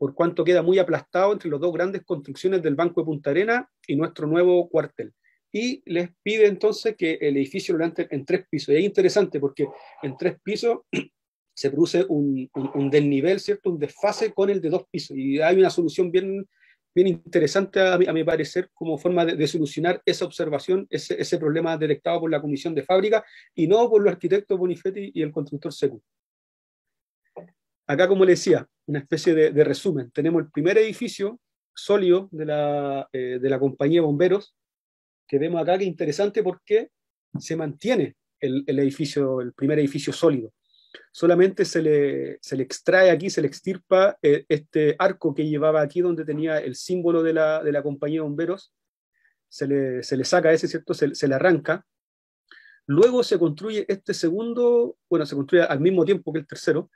por cuanto queda muy aplastado entre las dos grandes construcciones del Banco de Punta Arena y nuestro nuevo cuartel. Y les pide entonces que el edificio lo levanten en tres pisos. Y es interesante porque en tres pisos se produce un, desnivel, ¿cierto? Un desfase con el de dos pisos. Y hay una solución bien, bien interesante, a mi, a mi parecer, como forma de, solucionar esa observación, ese, ese, problema detectado por la comisión de fábrica y no por los arquitectos Bonifetti y el constructor Secu. Acá, como le decía, una especie de, resumen. Tenemos el primer edificio sólido de la, eh, de la compañía de bomberos, que vemos acá que es interesante porque se mantiene el, el, edificio, el primer edificio sólido. Solamente se le, se le extrae aquí, se le extirpa eh, este arco que llevaba aquí donde tenía el símbolo de la, de la compañía de bomberos, se le, se le saca ese, ¿cierto? Se, se, le arranca. Luego se construye este segundo, bueno, se construye al mismo tiempo que el tercero,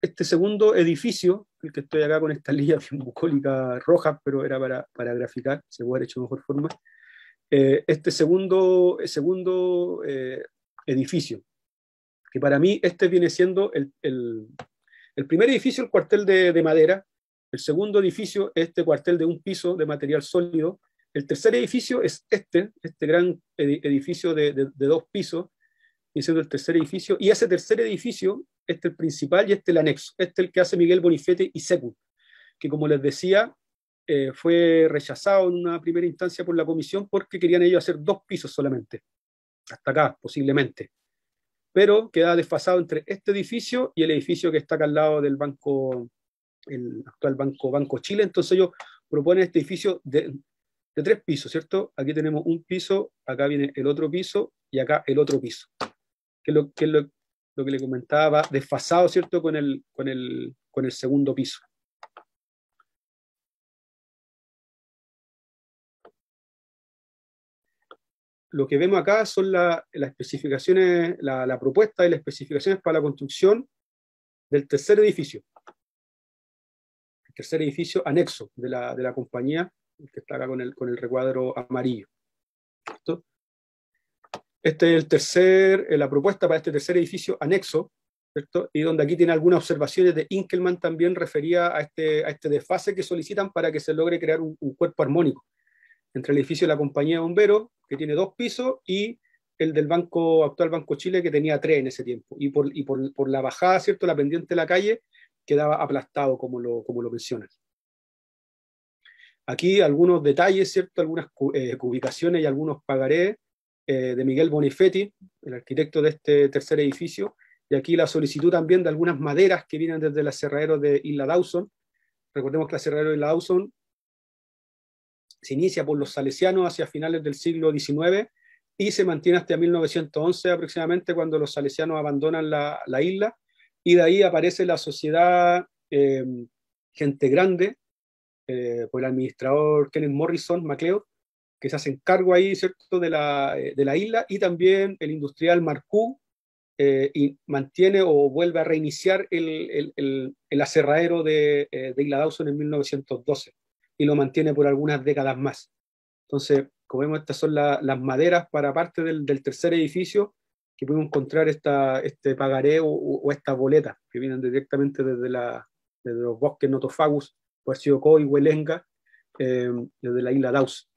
este segundo edificio, el que estoy acá con esta línea bucólica roja, pero era para, para graficar, se puede haber hecho de mejor forma, eh, este segundo, segundo eh, edificio, que para mí este viene siendo el, el, el primer edificio, el cuartel de, de, madera, el segundo edificio, este cuartel de un piso de material sólido, el tercer edificio es este, este gran edificio de, de, de dos pisos, siendo el tercer edificio, y ese tercer edificio este el principal y este el anexo, este el que hace Miguel Bonifete y Secu, que como les decía, eh, fue rechazado en una primera instancia por la comisión porque querían ellos hacer dos pisos solamente, hasta acá posiblemente, pero queda desfasado entre este edificio y el edificio que está acá al lado del banco, el actual banco, banco Chile, entonces ellos proponen este edificio de, tres pisos, ¿cierto? Aquí tenemos un piso, acá viene el otro piso y acá el otro piso. Que lo, que lo que le comentaba, desfasado, ¿cierto?, con el, con el, con el segundo piso. Lo que vemos acá son las especificaciones, la, propuesta y las especificaciones para la construcción del tercer edificio. El tercer edificio anexo de la, de la compañía, que está acá con el, con el recuadro amarillo. ¿Cierto? Este es el tercer, eh, la propuesta para este tercer edificio anexo, ¿cierto? y donde aquí tiene algunas observaciones de Inkelman también refería a este, a este desfase que solicitan para que se logre crear un, cuerpo armónico entre el edificio de la compañía de bomberos, que tiene dos pisos, y el del banco actual Banco Chile, que tenía tres en ese tiempo. Y por, y por, por la bajada, ¿cierto? la pendiente de la calle, quedaba aplastado, como lo, como lo mencionan. Aquí algunos detalles, ¿cierto? algunas eh, ubicaciones y algunos pagarés eh, de Miguel Bonifetti, el arquitecto de este tercer edificio, y aquí la solicitud también de algunas maderas que vienen desde el aserradero de Isla Dawson. Recordemos que el aserradero de Isla Dawson se inicia por los salesianos hacia finales del siglo XIX y se mantiene hasta 1911 aproximadamente cuando los salesianos abandonan la, la isla y de ahí aparece la sociedad eh, Gente Grande eh, por el administrador Kenneth Morrison MacLeod que se hacen cargo ahí, ¿cierto?, de la, eh, de la isla, y también el industrial Marcú, eh, y mantiene o vuelve a reiniciar el, el, el, el aserradero de, eh, de, Isla Dawson en 1912, y lo mantiene por algunas décadas más. Entonces, como vemos, estas son la, las maderas para parte del, del, tercer edificio, que podemos encontrar esta, este pagaré o, o esta boleta, que vienen directamente desde, la, desde los bosques notofagus, Puerto y Huelenga, eh, desde la isla Dawson.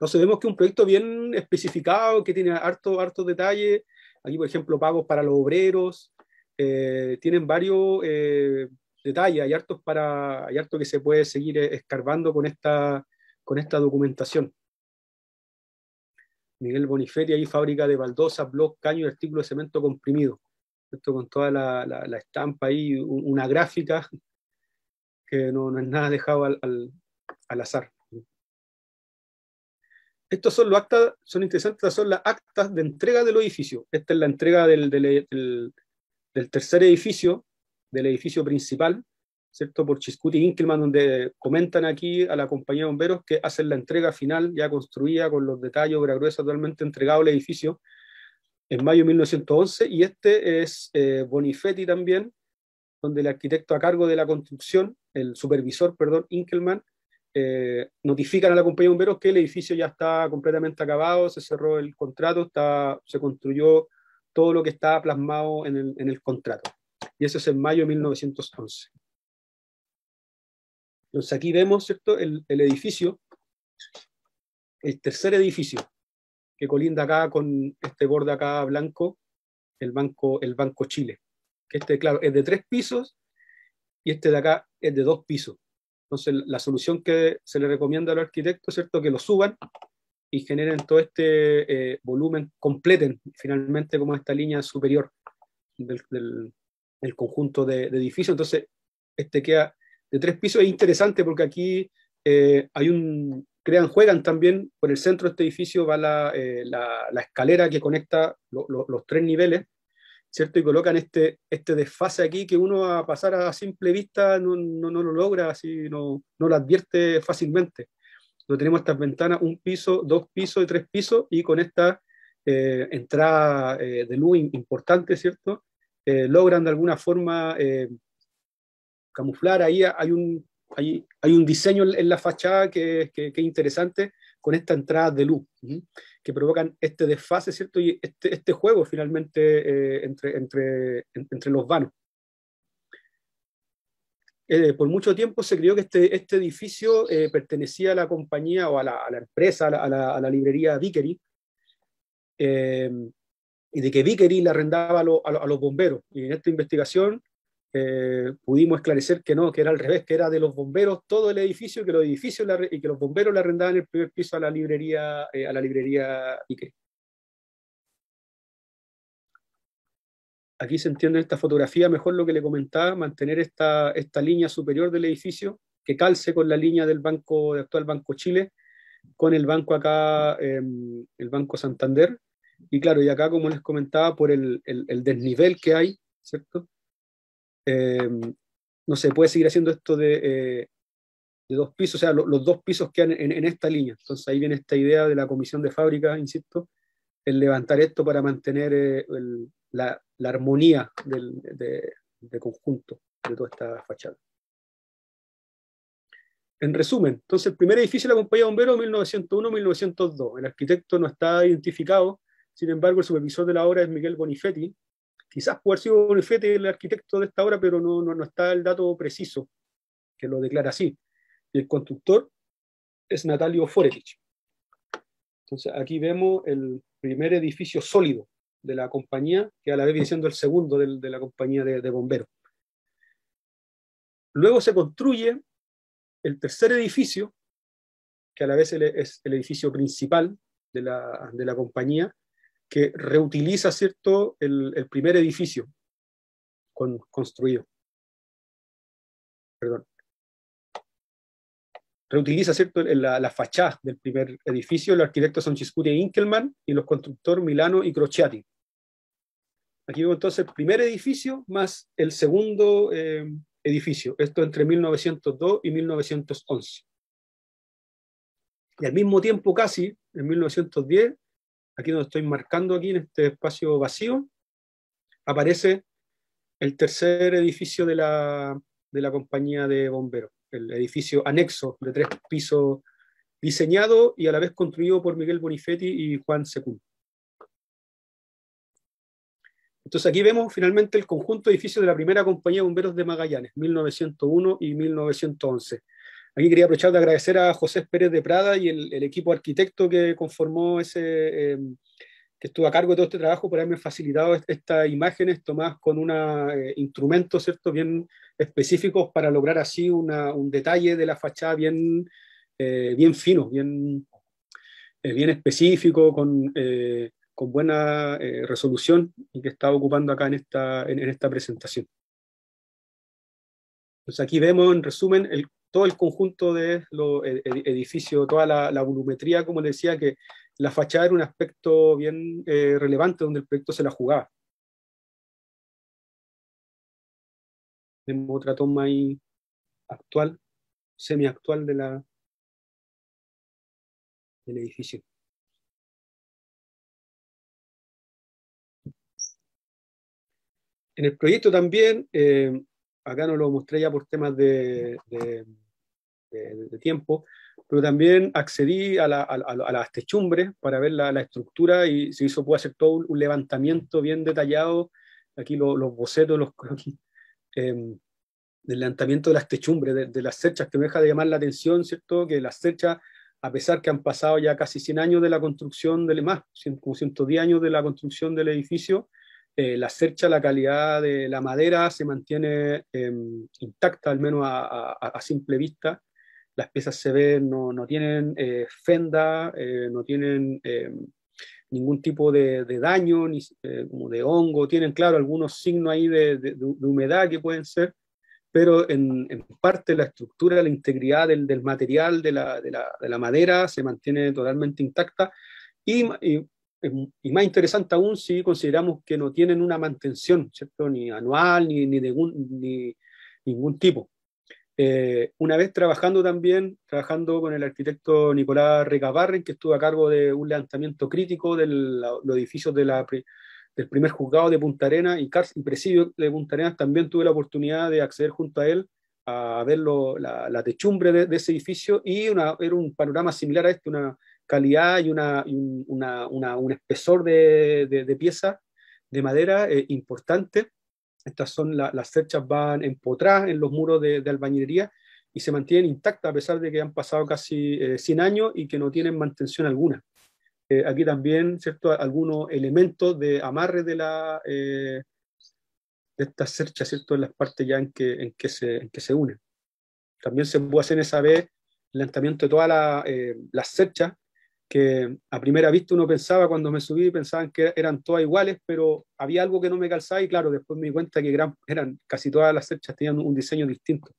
Entonces vemos que es un proyecto bien especificado, que tiene harto, harto detalle. Aquí, por ejemplo, pagos para los obreros. Eh, tienen varios eh, detalles, hay hartos harto que se puede seguir escarbando con esta, con esta documentación. Miguel Bonifetti, ahí fábrica de baldosa, bloc, caño y artículo de cemento comprimido. Esto con toda la, estampa ahí, una gráfica que no, no es nada dejado al, al azar estos son los actas, son interesantes, son las actas de entrega del edificio. Esta es la entrega del, del, del, del tercer edificio, del edificio principal, ¿cierto? Por Chiscuti y Inkelman, donde comentan aquí a la compañía de bomberos que hacen la entrega final ya construida con los detalles, obra gruesa, totalmente entregado el edificio en mayo de 1911. Y este es eh, Bonifetti también, donde el arquitecto a cargo de la construcción, el supervisor, perdón, Inkelman, eh, notifican a la compañía de bomberos que el edificio ya está completamente acabado, se cerró el contrato, está, se construyó todo lo que estaba plasmado en el, contrato. Y eso es en mayo de 1911. Entonces aquí vemos ¿cierto? El, edificio, el tercer edificio, que colinda acá con este borde acá blanco, el Banco, el banco Chile. Este, claro, es de tres pisos y este de acá es de dos pisos. Entonces, la solución que se le recomienda a los arquitectos, ¿cierto? Que lo suban y generen todo este eh, volumen, completen finalmente como esta línea superior del, del, conjunto de, edificios. Entonces, este queda de tres pisos. Es interesante porque aquí eh, hay un, crean, juegan también, por el centro de este edificio va la, eh, la, la escalera que conecta los tres niveles ¿cierto? Y colocan este, este desfase aquí que uno a pasar a simple vista no, no, no lo logra, así no, no lo advierte fácilmente. Lo tenemos estas ventanas, un piso, dos pisos y tres pisos, y con esta eh, entrada eh, de luz importante, ¿cierto? Eh, logran de alguna forma camuflar, ahí hay un, hay, hay un diseño en la fachada que, que, que es interesante, con esta entrada de luz, que provocan este desfase, ¿cierto? Y este, este juego finalmente eh, entre, entre, entre los vanos. Eh, por mucho tiempo se creyó que este, este edificio eh, pertenecía a la compañía o a la, a la empresa, a la, a la, librería Vickery, y de que Vickery le arrendaba a, a, los bomberos. Y en esta investigación eh, pudimos esclarecer que no, que era al revés, que era de los bomberos todo el edificio, que los edificios y que los bomberos le arrendaban el primer piso a la librería, eh, a la librería Ike. Aquí se entiende en esta fotografía mejor lo que le comentaba, mantener esta, esta línea superior del edificio que calce con la línea del banco, actual Banco Chile, con el banco acá, em, el Banco Santander. Y claro, y acá, como les comentaba, por el, el, el desnivel que hay, ¿cierto? Eh, no se puede seguir haciendo esto de, eh, de dos pisos, o sea, los dos pisos quedan en, esta línea. Entonces ahí viene esta idea de la comisión de fábrica, insisto, el levantar esto para mantener eh, la, armonía del, de, conjunto de toda esta fachada. En resumen, entonces el primer edificio de la compañía de bomberos 1901-1902. El arquitecto no está identificado, sin embargo el supervisor de la obra es Miguel Bonifetti, Quizás puede haber sido Bonifetti el arquitecto de esta obra, pero no, no, no está el dato preciso que lo declara así. Y el constructor es Natalio Foretich. Entonces aquí vemos el primer edificio sólido de la compañía, que a la vez viene siendo el segundo de la compañía de, de, bomberos. Luego se construye el tercer edificio, que a la vez es el edificio principal de la, de la compañía, que reutiliza ¿cierto? El, primer edificio con, construido. Perdón. Reutiliza ¿cierto? La, fachada del primer edificio. Los arquitectos Chiscuti e Inkelman y los constructores Milano y Crociati. Aquí vemos entonces el primer edificio más el segundo eh, edificio. Esto entre 1902 y 1911. Y al mismo tiempo casi, en 1910, aquí donde estoy marcando aquí en este espacio vacío, aparece el tercer edificio de la, de la compañía de bomberos, el edificio anexo de tres pisos diseñado y a la vez construido por Miguel Bonifetti y Juan Secún. Entonces aquí vemos finalmente el conjunto de edificios de la primera compañía de bomberos de Magallanes, 1901 y 1911. Aquí quería aprovechar de agradecer a José Pérez de Prada y el, el equipo arquitecto que conformó ese, eh, que estuvo a cargo de todo este trabajo por haberme facilitado estas imágenes tomadas con un eh, instrumento, ¿cierto?, bien específicos para lograr así una, un detalle de la fachada bien, eh, bien fino, bien, eh, bien específico, con, eh, con buena resolución y que estaba ocupando acá en esta, en, en esta presentación. Entonces aquí vemos en resumen el, todo el conjunto de los edificios, toda la, volumetría, como decía, que la fachada era un aspecto bien eh, relevante donde el proyecto se la jugaba. Tenemos otra toma ahí actual, semiactual de la, del edificio. En el proyecto también eh, acá no lo mostré ya por temas de, de, de, tiempo, pero también accedí a, la, a, las techumbres para ver la, estructura y se hizo, puede hacer todo un, levantamiento bien detallado, aquí los bocetos, los croquis, em, del levantamiento de las techumbres, de, las cerchas, que me deja de llamar la atención, ¿cierto? Que las cerchas, a pesar que han pasado ya casi 100 años de la construcción del más, como 110 años de la construcción del edificio, eh, la cercha, la calidad de la madera se mantiene em, intacta, al menos a, simple vista. Las piezas se ven, no, no tienen eh, fenda, eh, no tienen em, ningún tipo de, daño, ni como de hongo, tienen, claro, algunos signos ahí de, humedad que pueden ser, pero en, parte la estructura, la integridad del, del material, de la, de, la, de la, madera, se mantiene totalmente intacta. Y, y, más interesante aún si consideramos que no tienen una mantención, ¿cierto? Ni anual, ni, ni de ni, ningún tipo. Eh, una vez trabajando también, trabajando con el arquitecto Nicolás Recabarren, que estuvo a cargo de un levantamiento crítico de los edificios de la, del primer juzgado de Punta Arenas y, y presidio de Punta Arenas, también tuve la oportunidad de acceder junto a él a ver la, techumbre de, ese edificio y una, era un panorama similar a este, una, calidad y, una, un espesor de, de, pieza de madera eh, importante. Estas son las cerchas van empotradas en los muros de, albañilería y se mantienen intactas a pesar de que han pasado casi 100 eh, años y que no tienen mantención alguna. Eh, aquí también, ¿cierto? Algunos elementos de amarre de, la, de estas cerchas, ¿cierto? En las partes ya en que, en que, se, en que se unen. También se puede hacer en esa vez el lanzamiento de todas las cerchas que a primera vista uno pensaba cuando me subí, pensaban que eran todas iguales, pero había algo que no me calzaba y claro, después me di cuenta que eran, casi todas las cerchas tenían un diseño distinto.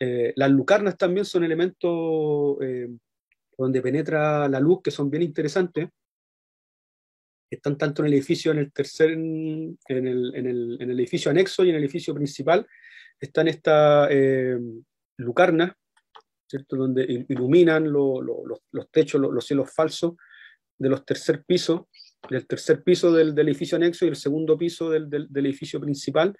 Eh, las lucarnas también son elementos eh, donde penetra la luz que son bien interesantes. Están tanto en el edificio, en el tercer, en el, en el, edificio anexo y en el edificio principal. Están estas eh, lucarnas donde iluminan los techos, los cielos falsos de los tercer pisos, del tercer piso del, edificio anexo y el segundo piso del, edificio principal.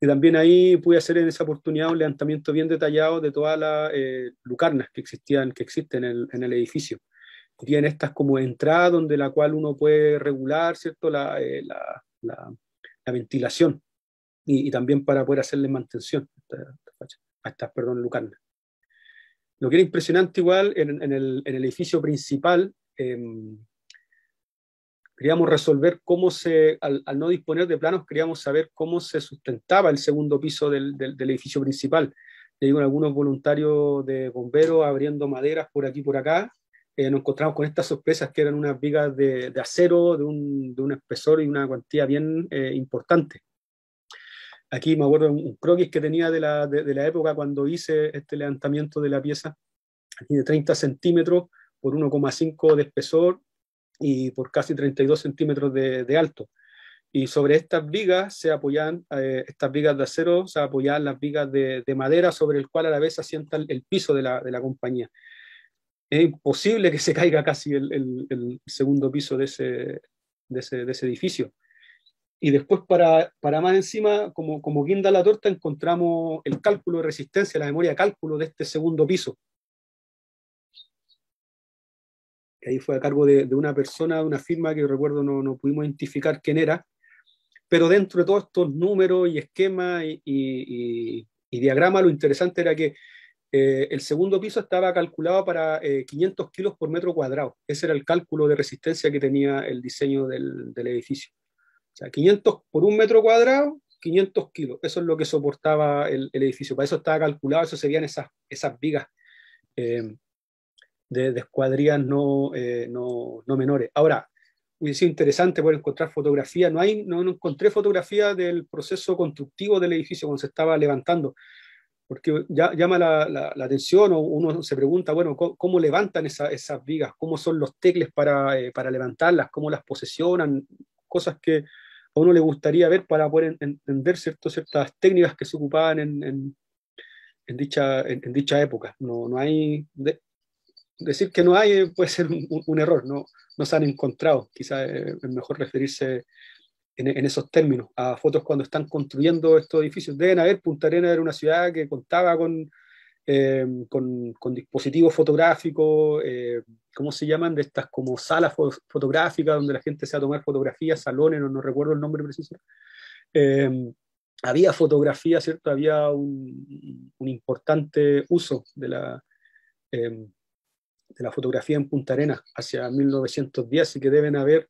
Y también ahí pude hacer en esa oportunidad un levantamiento bien detallado de todas las eh, lucarnas que existían, que existen en el, edificio. Tienen estas como entrada donde la cual uno puede regular, ¿cierto? La, eh, ventilación y, también para poder hacerle mantención a estas, perdón, lucarnas. Lo que era impresionante igual en, el, edificio principal, em, queríamos resolver cómo se, al, no disponer de planos, queríamos saber cómo se sustentaba el segundo piso del, edificio principal. Le digo, algunos voluntarios de bomberos abriendo maderas por aquí y por acá. Eh, nos encontramos con estas sorpresas que eran unas vigas de, acero de un, espesor y una cuantía bien eh, importante. Aquí me acuerdo un, croquis que tenía de la, de, la, época cuando hice este levantamiento de la pieza, de 30 centímetros por 1,5 de espesor y por casi 32 centímetros de, de alto. Y sobre estas vigas se apoyan, eh, estas vigas de acero, se apoyan las vigas de, de, madera sobre el cual a la vez asienta el, piso de la, de la, compañía. Es imposible que se caiga casi el, el, el segundo piso de ese, de ese, de ese edificio. Y después, para, para más encima, como, como guinda la torta, encontramos el cálculo de resistencia, la memoria de cálculo de este segundo piso. Ahí fue a cargo de, una persona, de una firma que recuerdo no, no, pudimos identificar quién era, pero dentro de todos estos números y esquemas y, y, y, diagramas, lo interesante era que eh, el segundo piso estaba calculado para 500 eh, kilos por metro cuadrado. Ese era el cálculo de resistencia que tenía el diseño del, del edificio sea, 500 por un metro cuadrado, 500 kilos. Eso es lo que soportaba el, edificio. Para eso estaba calculado, eso serían esas, esas vigas eh, de, de, escuadrillas no, eh, no, no, menores. Ahora, hubiese sido interesante poder encontrar fotografía. No, hay, no, encontré fotografía del proceso constructivo del edificio cuando se estaba levantando, porque ya, llama la, la, atención o uno se pregunta, bueno, ¿cómo, levantan esas vigas? ¿Cómo son los tecles para, eh, para levantarlas? ¿Cómo las posesionan? Cosas que uno le gustaría ver para poder entender cierto, ciertas técnicas que se ocupaban en, dicha, en, época. No, hay, decir que no hay eh, puede ser un, error, no, se han encontrado. Quizás es mejor referirse en, esos términos a fotos cuando están construyendo estos edificios. Deben haber, Punta Arena era una ciudad que contaba con con, con, dispositivos fotográficos, ¿cómo se llaman? De estas como salas fotográficas donde la gente se va a tomar fotografías, salones, no, no recuerdo el nombre preciso. había fotografía, ¿cierto? Había un, un importante uso de la, de la fotografía en Punta Arenas hacia 1910, así que deben haber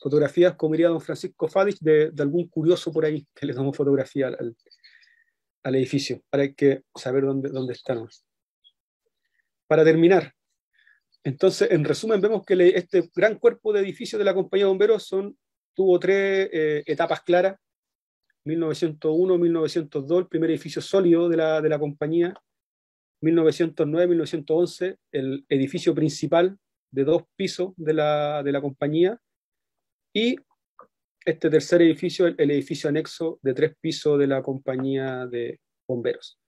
fotografías, como diría don Francisco Fadich, de, de algún curioso por ahí que le damos fotografía al, al, edificio. Hay que saber dónde, dónde estamos. Para terminar, entonces, en resumen, vemos que este gran cuerpo de edificios de la compañía de bomberos son, tuvo tres eh, etapas claras. 1901, 1902, el primer edificio sólido de la, de la compañía. 1909, 1911, el edificio principal de dos pisos de la, de la compañía y este tercer edificio, el, edificio anexo de tres pisos de la compañía de bomberos.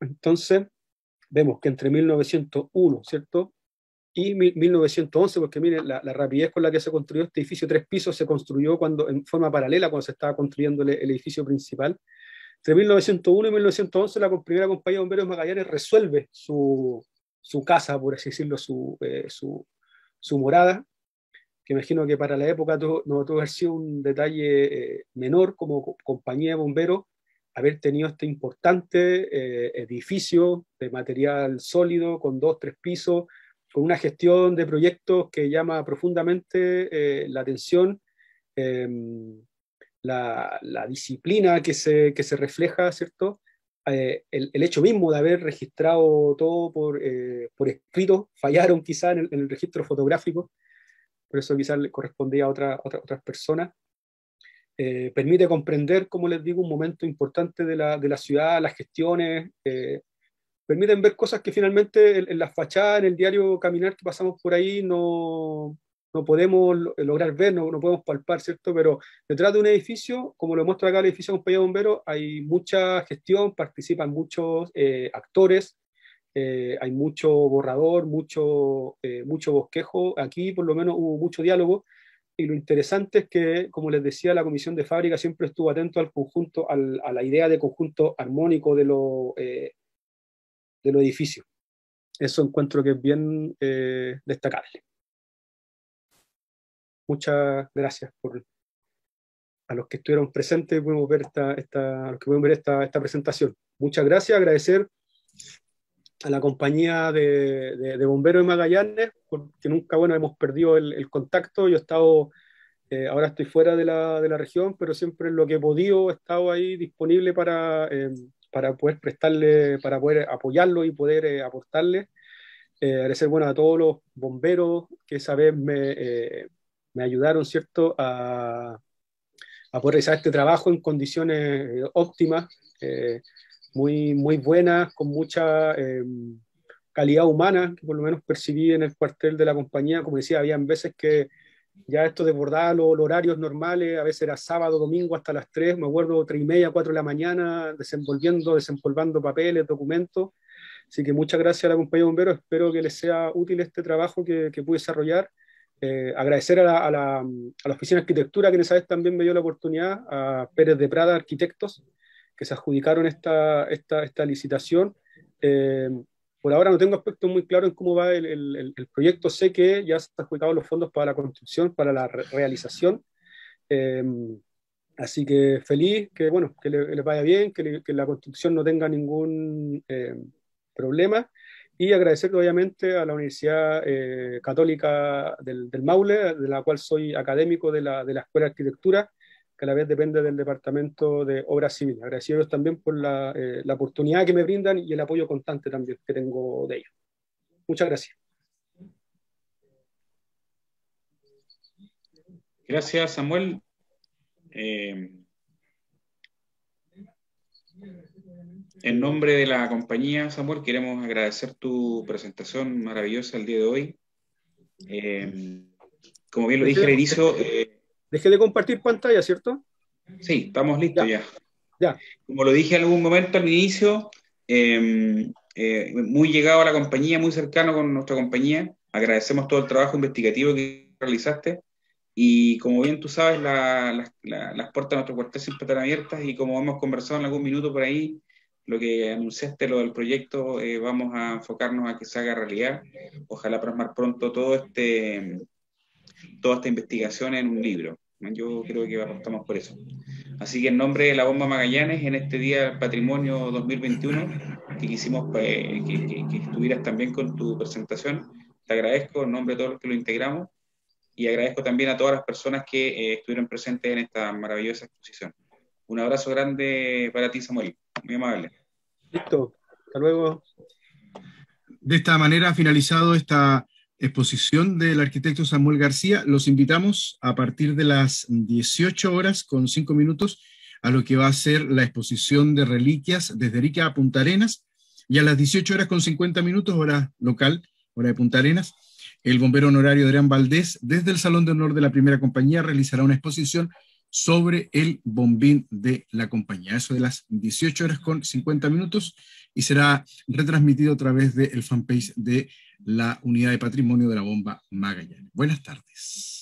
Entonces, vemos que entre 1901, ¿cierto? Y 1911, porque miren, la, rapidez con la que se construyó este edificio tres pisos se construyó cuando, en forma paralela cuando se estaba construyendo el, edificio principal. Entre 1901 y 1911, la primera compañía de bomberos Magallanes resuelve su, su casa, por así decirlo, su, eh, su, su morada, que imagino que para la época no tuvo sido un detalle eh, menor como compañía de bomberos, haber tenido este importante eh, edificio de material sólido con dos, tres pisos, con una gestión de proyectos que llama profundamente eh, la atención, em, la, disciplina que se, que se refleja, ¿cierto? el, el, hecho mismo de haber registrado todo por, por escrito, fallaron quizá en el, en el registro fotográfico, por eso quizás le correspondía a, otra, otras personas. Eh, permite comprender, como les digo, un momento importante de la, de la ciudad, las gestiones, eh, permiten ver cosas que finalmente en, las fachadas, en el diario caminar que pasamos por ahí, no, no podemos lograr ver, no, no, podemos palpar, ¿cierto? Pero detrás de un edificio, como lo muestra acá el edificio Compañía de Bomberos, hay mucha gestión, participan muchos eh, actores, eh, hay mucho borrador, mucho, eh, mucho bosquejo. Aquí por lo menos hubo mucho diálogo y lo interesante es que, como les decía, la comisión de fábrica siempre estuvo atento al conjunto, a la idea de conjunto armónico de lo, eh, de los edificios. Eso encuentro que es bien destacable. Muchas gracias por, a los que estuvieron presentes y pudimos ver esta, esta, que ver esta, esta presentación. Muchas gracias, agradecer a la compañía de, de, bomberos de Magallanes, porque nunca, bueno, hemos perdido el, contacto. Yo he estado, eh, ahora estoy fuera de la, de la, región, pero siempre en lo que he podido he estado ahí disponible para, eh, para poder prestarle, para poder apoyarlo y poder eh, aportarle. agradecer, bueno, a todos los bomberos que esa vez me, me ayudaron, ¿cierto?, a, a poder realizar este trabajo en condiciones óptimas muy, muy buenas, con mucha em, calidad humana, que por lo menos percibí en el cuartel de la compañía. Como decía, habían veces que ya esto desbordaba los, los, horarios normales, a veces era sábado, domingo hasta las 3, me acuerdo, 3 y media, 4 de la mañana, desenvolviendo, desempolvando papeles, documentos. Así que muchas gracias a la compañía de bomberos, espero que les sea útil este trabajo que, que pude desarrollar. Eh, agradecer a la, a, la, a la, Oficina de Arquitectura, que en esa vez también me dio la oportunidad, a Pérez de Prada Arquitectos, que se adjudicaron esta, esta, esta licitación. Eh, por ahora no tengo aspectos muy claros en cómo va el, el, el, proyecto. Sé que ya se han adjudicado los fondos para la construcción, para la realización. Eh, así que feliz, que bueno, que le, vaya bien, que, que, la construcción no tenga ningún eh, problema. Y agradecer obviamente a la Universidad Católica del, del, Maule, de la cual soy académico de la, de la Escuela de Arquitectura, que a la vez depende del Departamento de Obras Civiles. Agradecidos también por eh, la, oportunidad que me brindan y el apoyo constante también que tengo de ellos. Muchas gracias. Gracias, Samuel. Eh, en nombre de la compañía, Samuel, queremos agradecer tu presentación maravillosa el día de hoy. Eh, como bien lo dije al inicio, Dejé de compartir pantalla, ¿cierto? Sí, estamos listos ya. ya. Como lo dije en algún momento al inicio, em, eh, muy llegado a la compañía, muy cercano con nuestra compañía. Agradecemos todo el trabajo investigativo que realizaste Y como bien tú sabes, las puertas de nuestro cuartel siempre están abiertas y como hemos conversado en algún minuto por ahí, lo que anunciaste, lo del proyecto, eh, vamos a enfocarnos a que se haga realidad. Ojalá plasmar pronto todo este, toda esta investigación en un libro. Yo creo que apostamos por eso. Así que en nombre de la Bomba Magallanes, en este Día del Patrimonio 2021, que quisimos eh, que, que, estuvieras también con tu presentación, te agradezco en nombre de todos los que lo integramos y agradezco también a todas las personas que eh, estuvieron presentes en esta maravillosa exposición. Un abrazo grande para ti, Samuel. Muy amable. Listo. Hasta luego. De esta manera ha finalizado esta exposición del arquitecto Samuel García. Los invitamos a partir de las 18 horas con 5 minutos a lo que va a ser la exposición de reliquias desde Arica a Punta Arenas y a las 18 horas con 50 minutos, hora local, hora de Punta Arenas, el bombero honorario Adrián Valdés, desde el Salón de Honor de la Primera Compañía, realizará una exposición sobre el bombín de la compañía. Eso de las 18 horas con 50 minutos y será retransmitido a través del fanpage de la Unidad de Patrimonio de la Bomba Magallanes. Buenas tardes.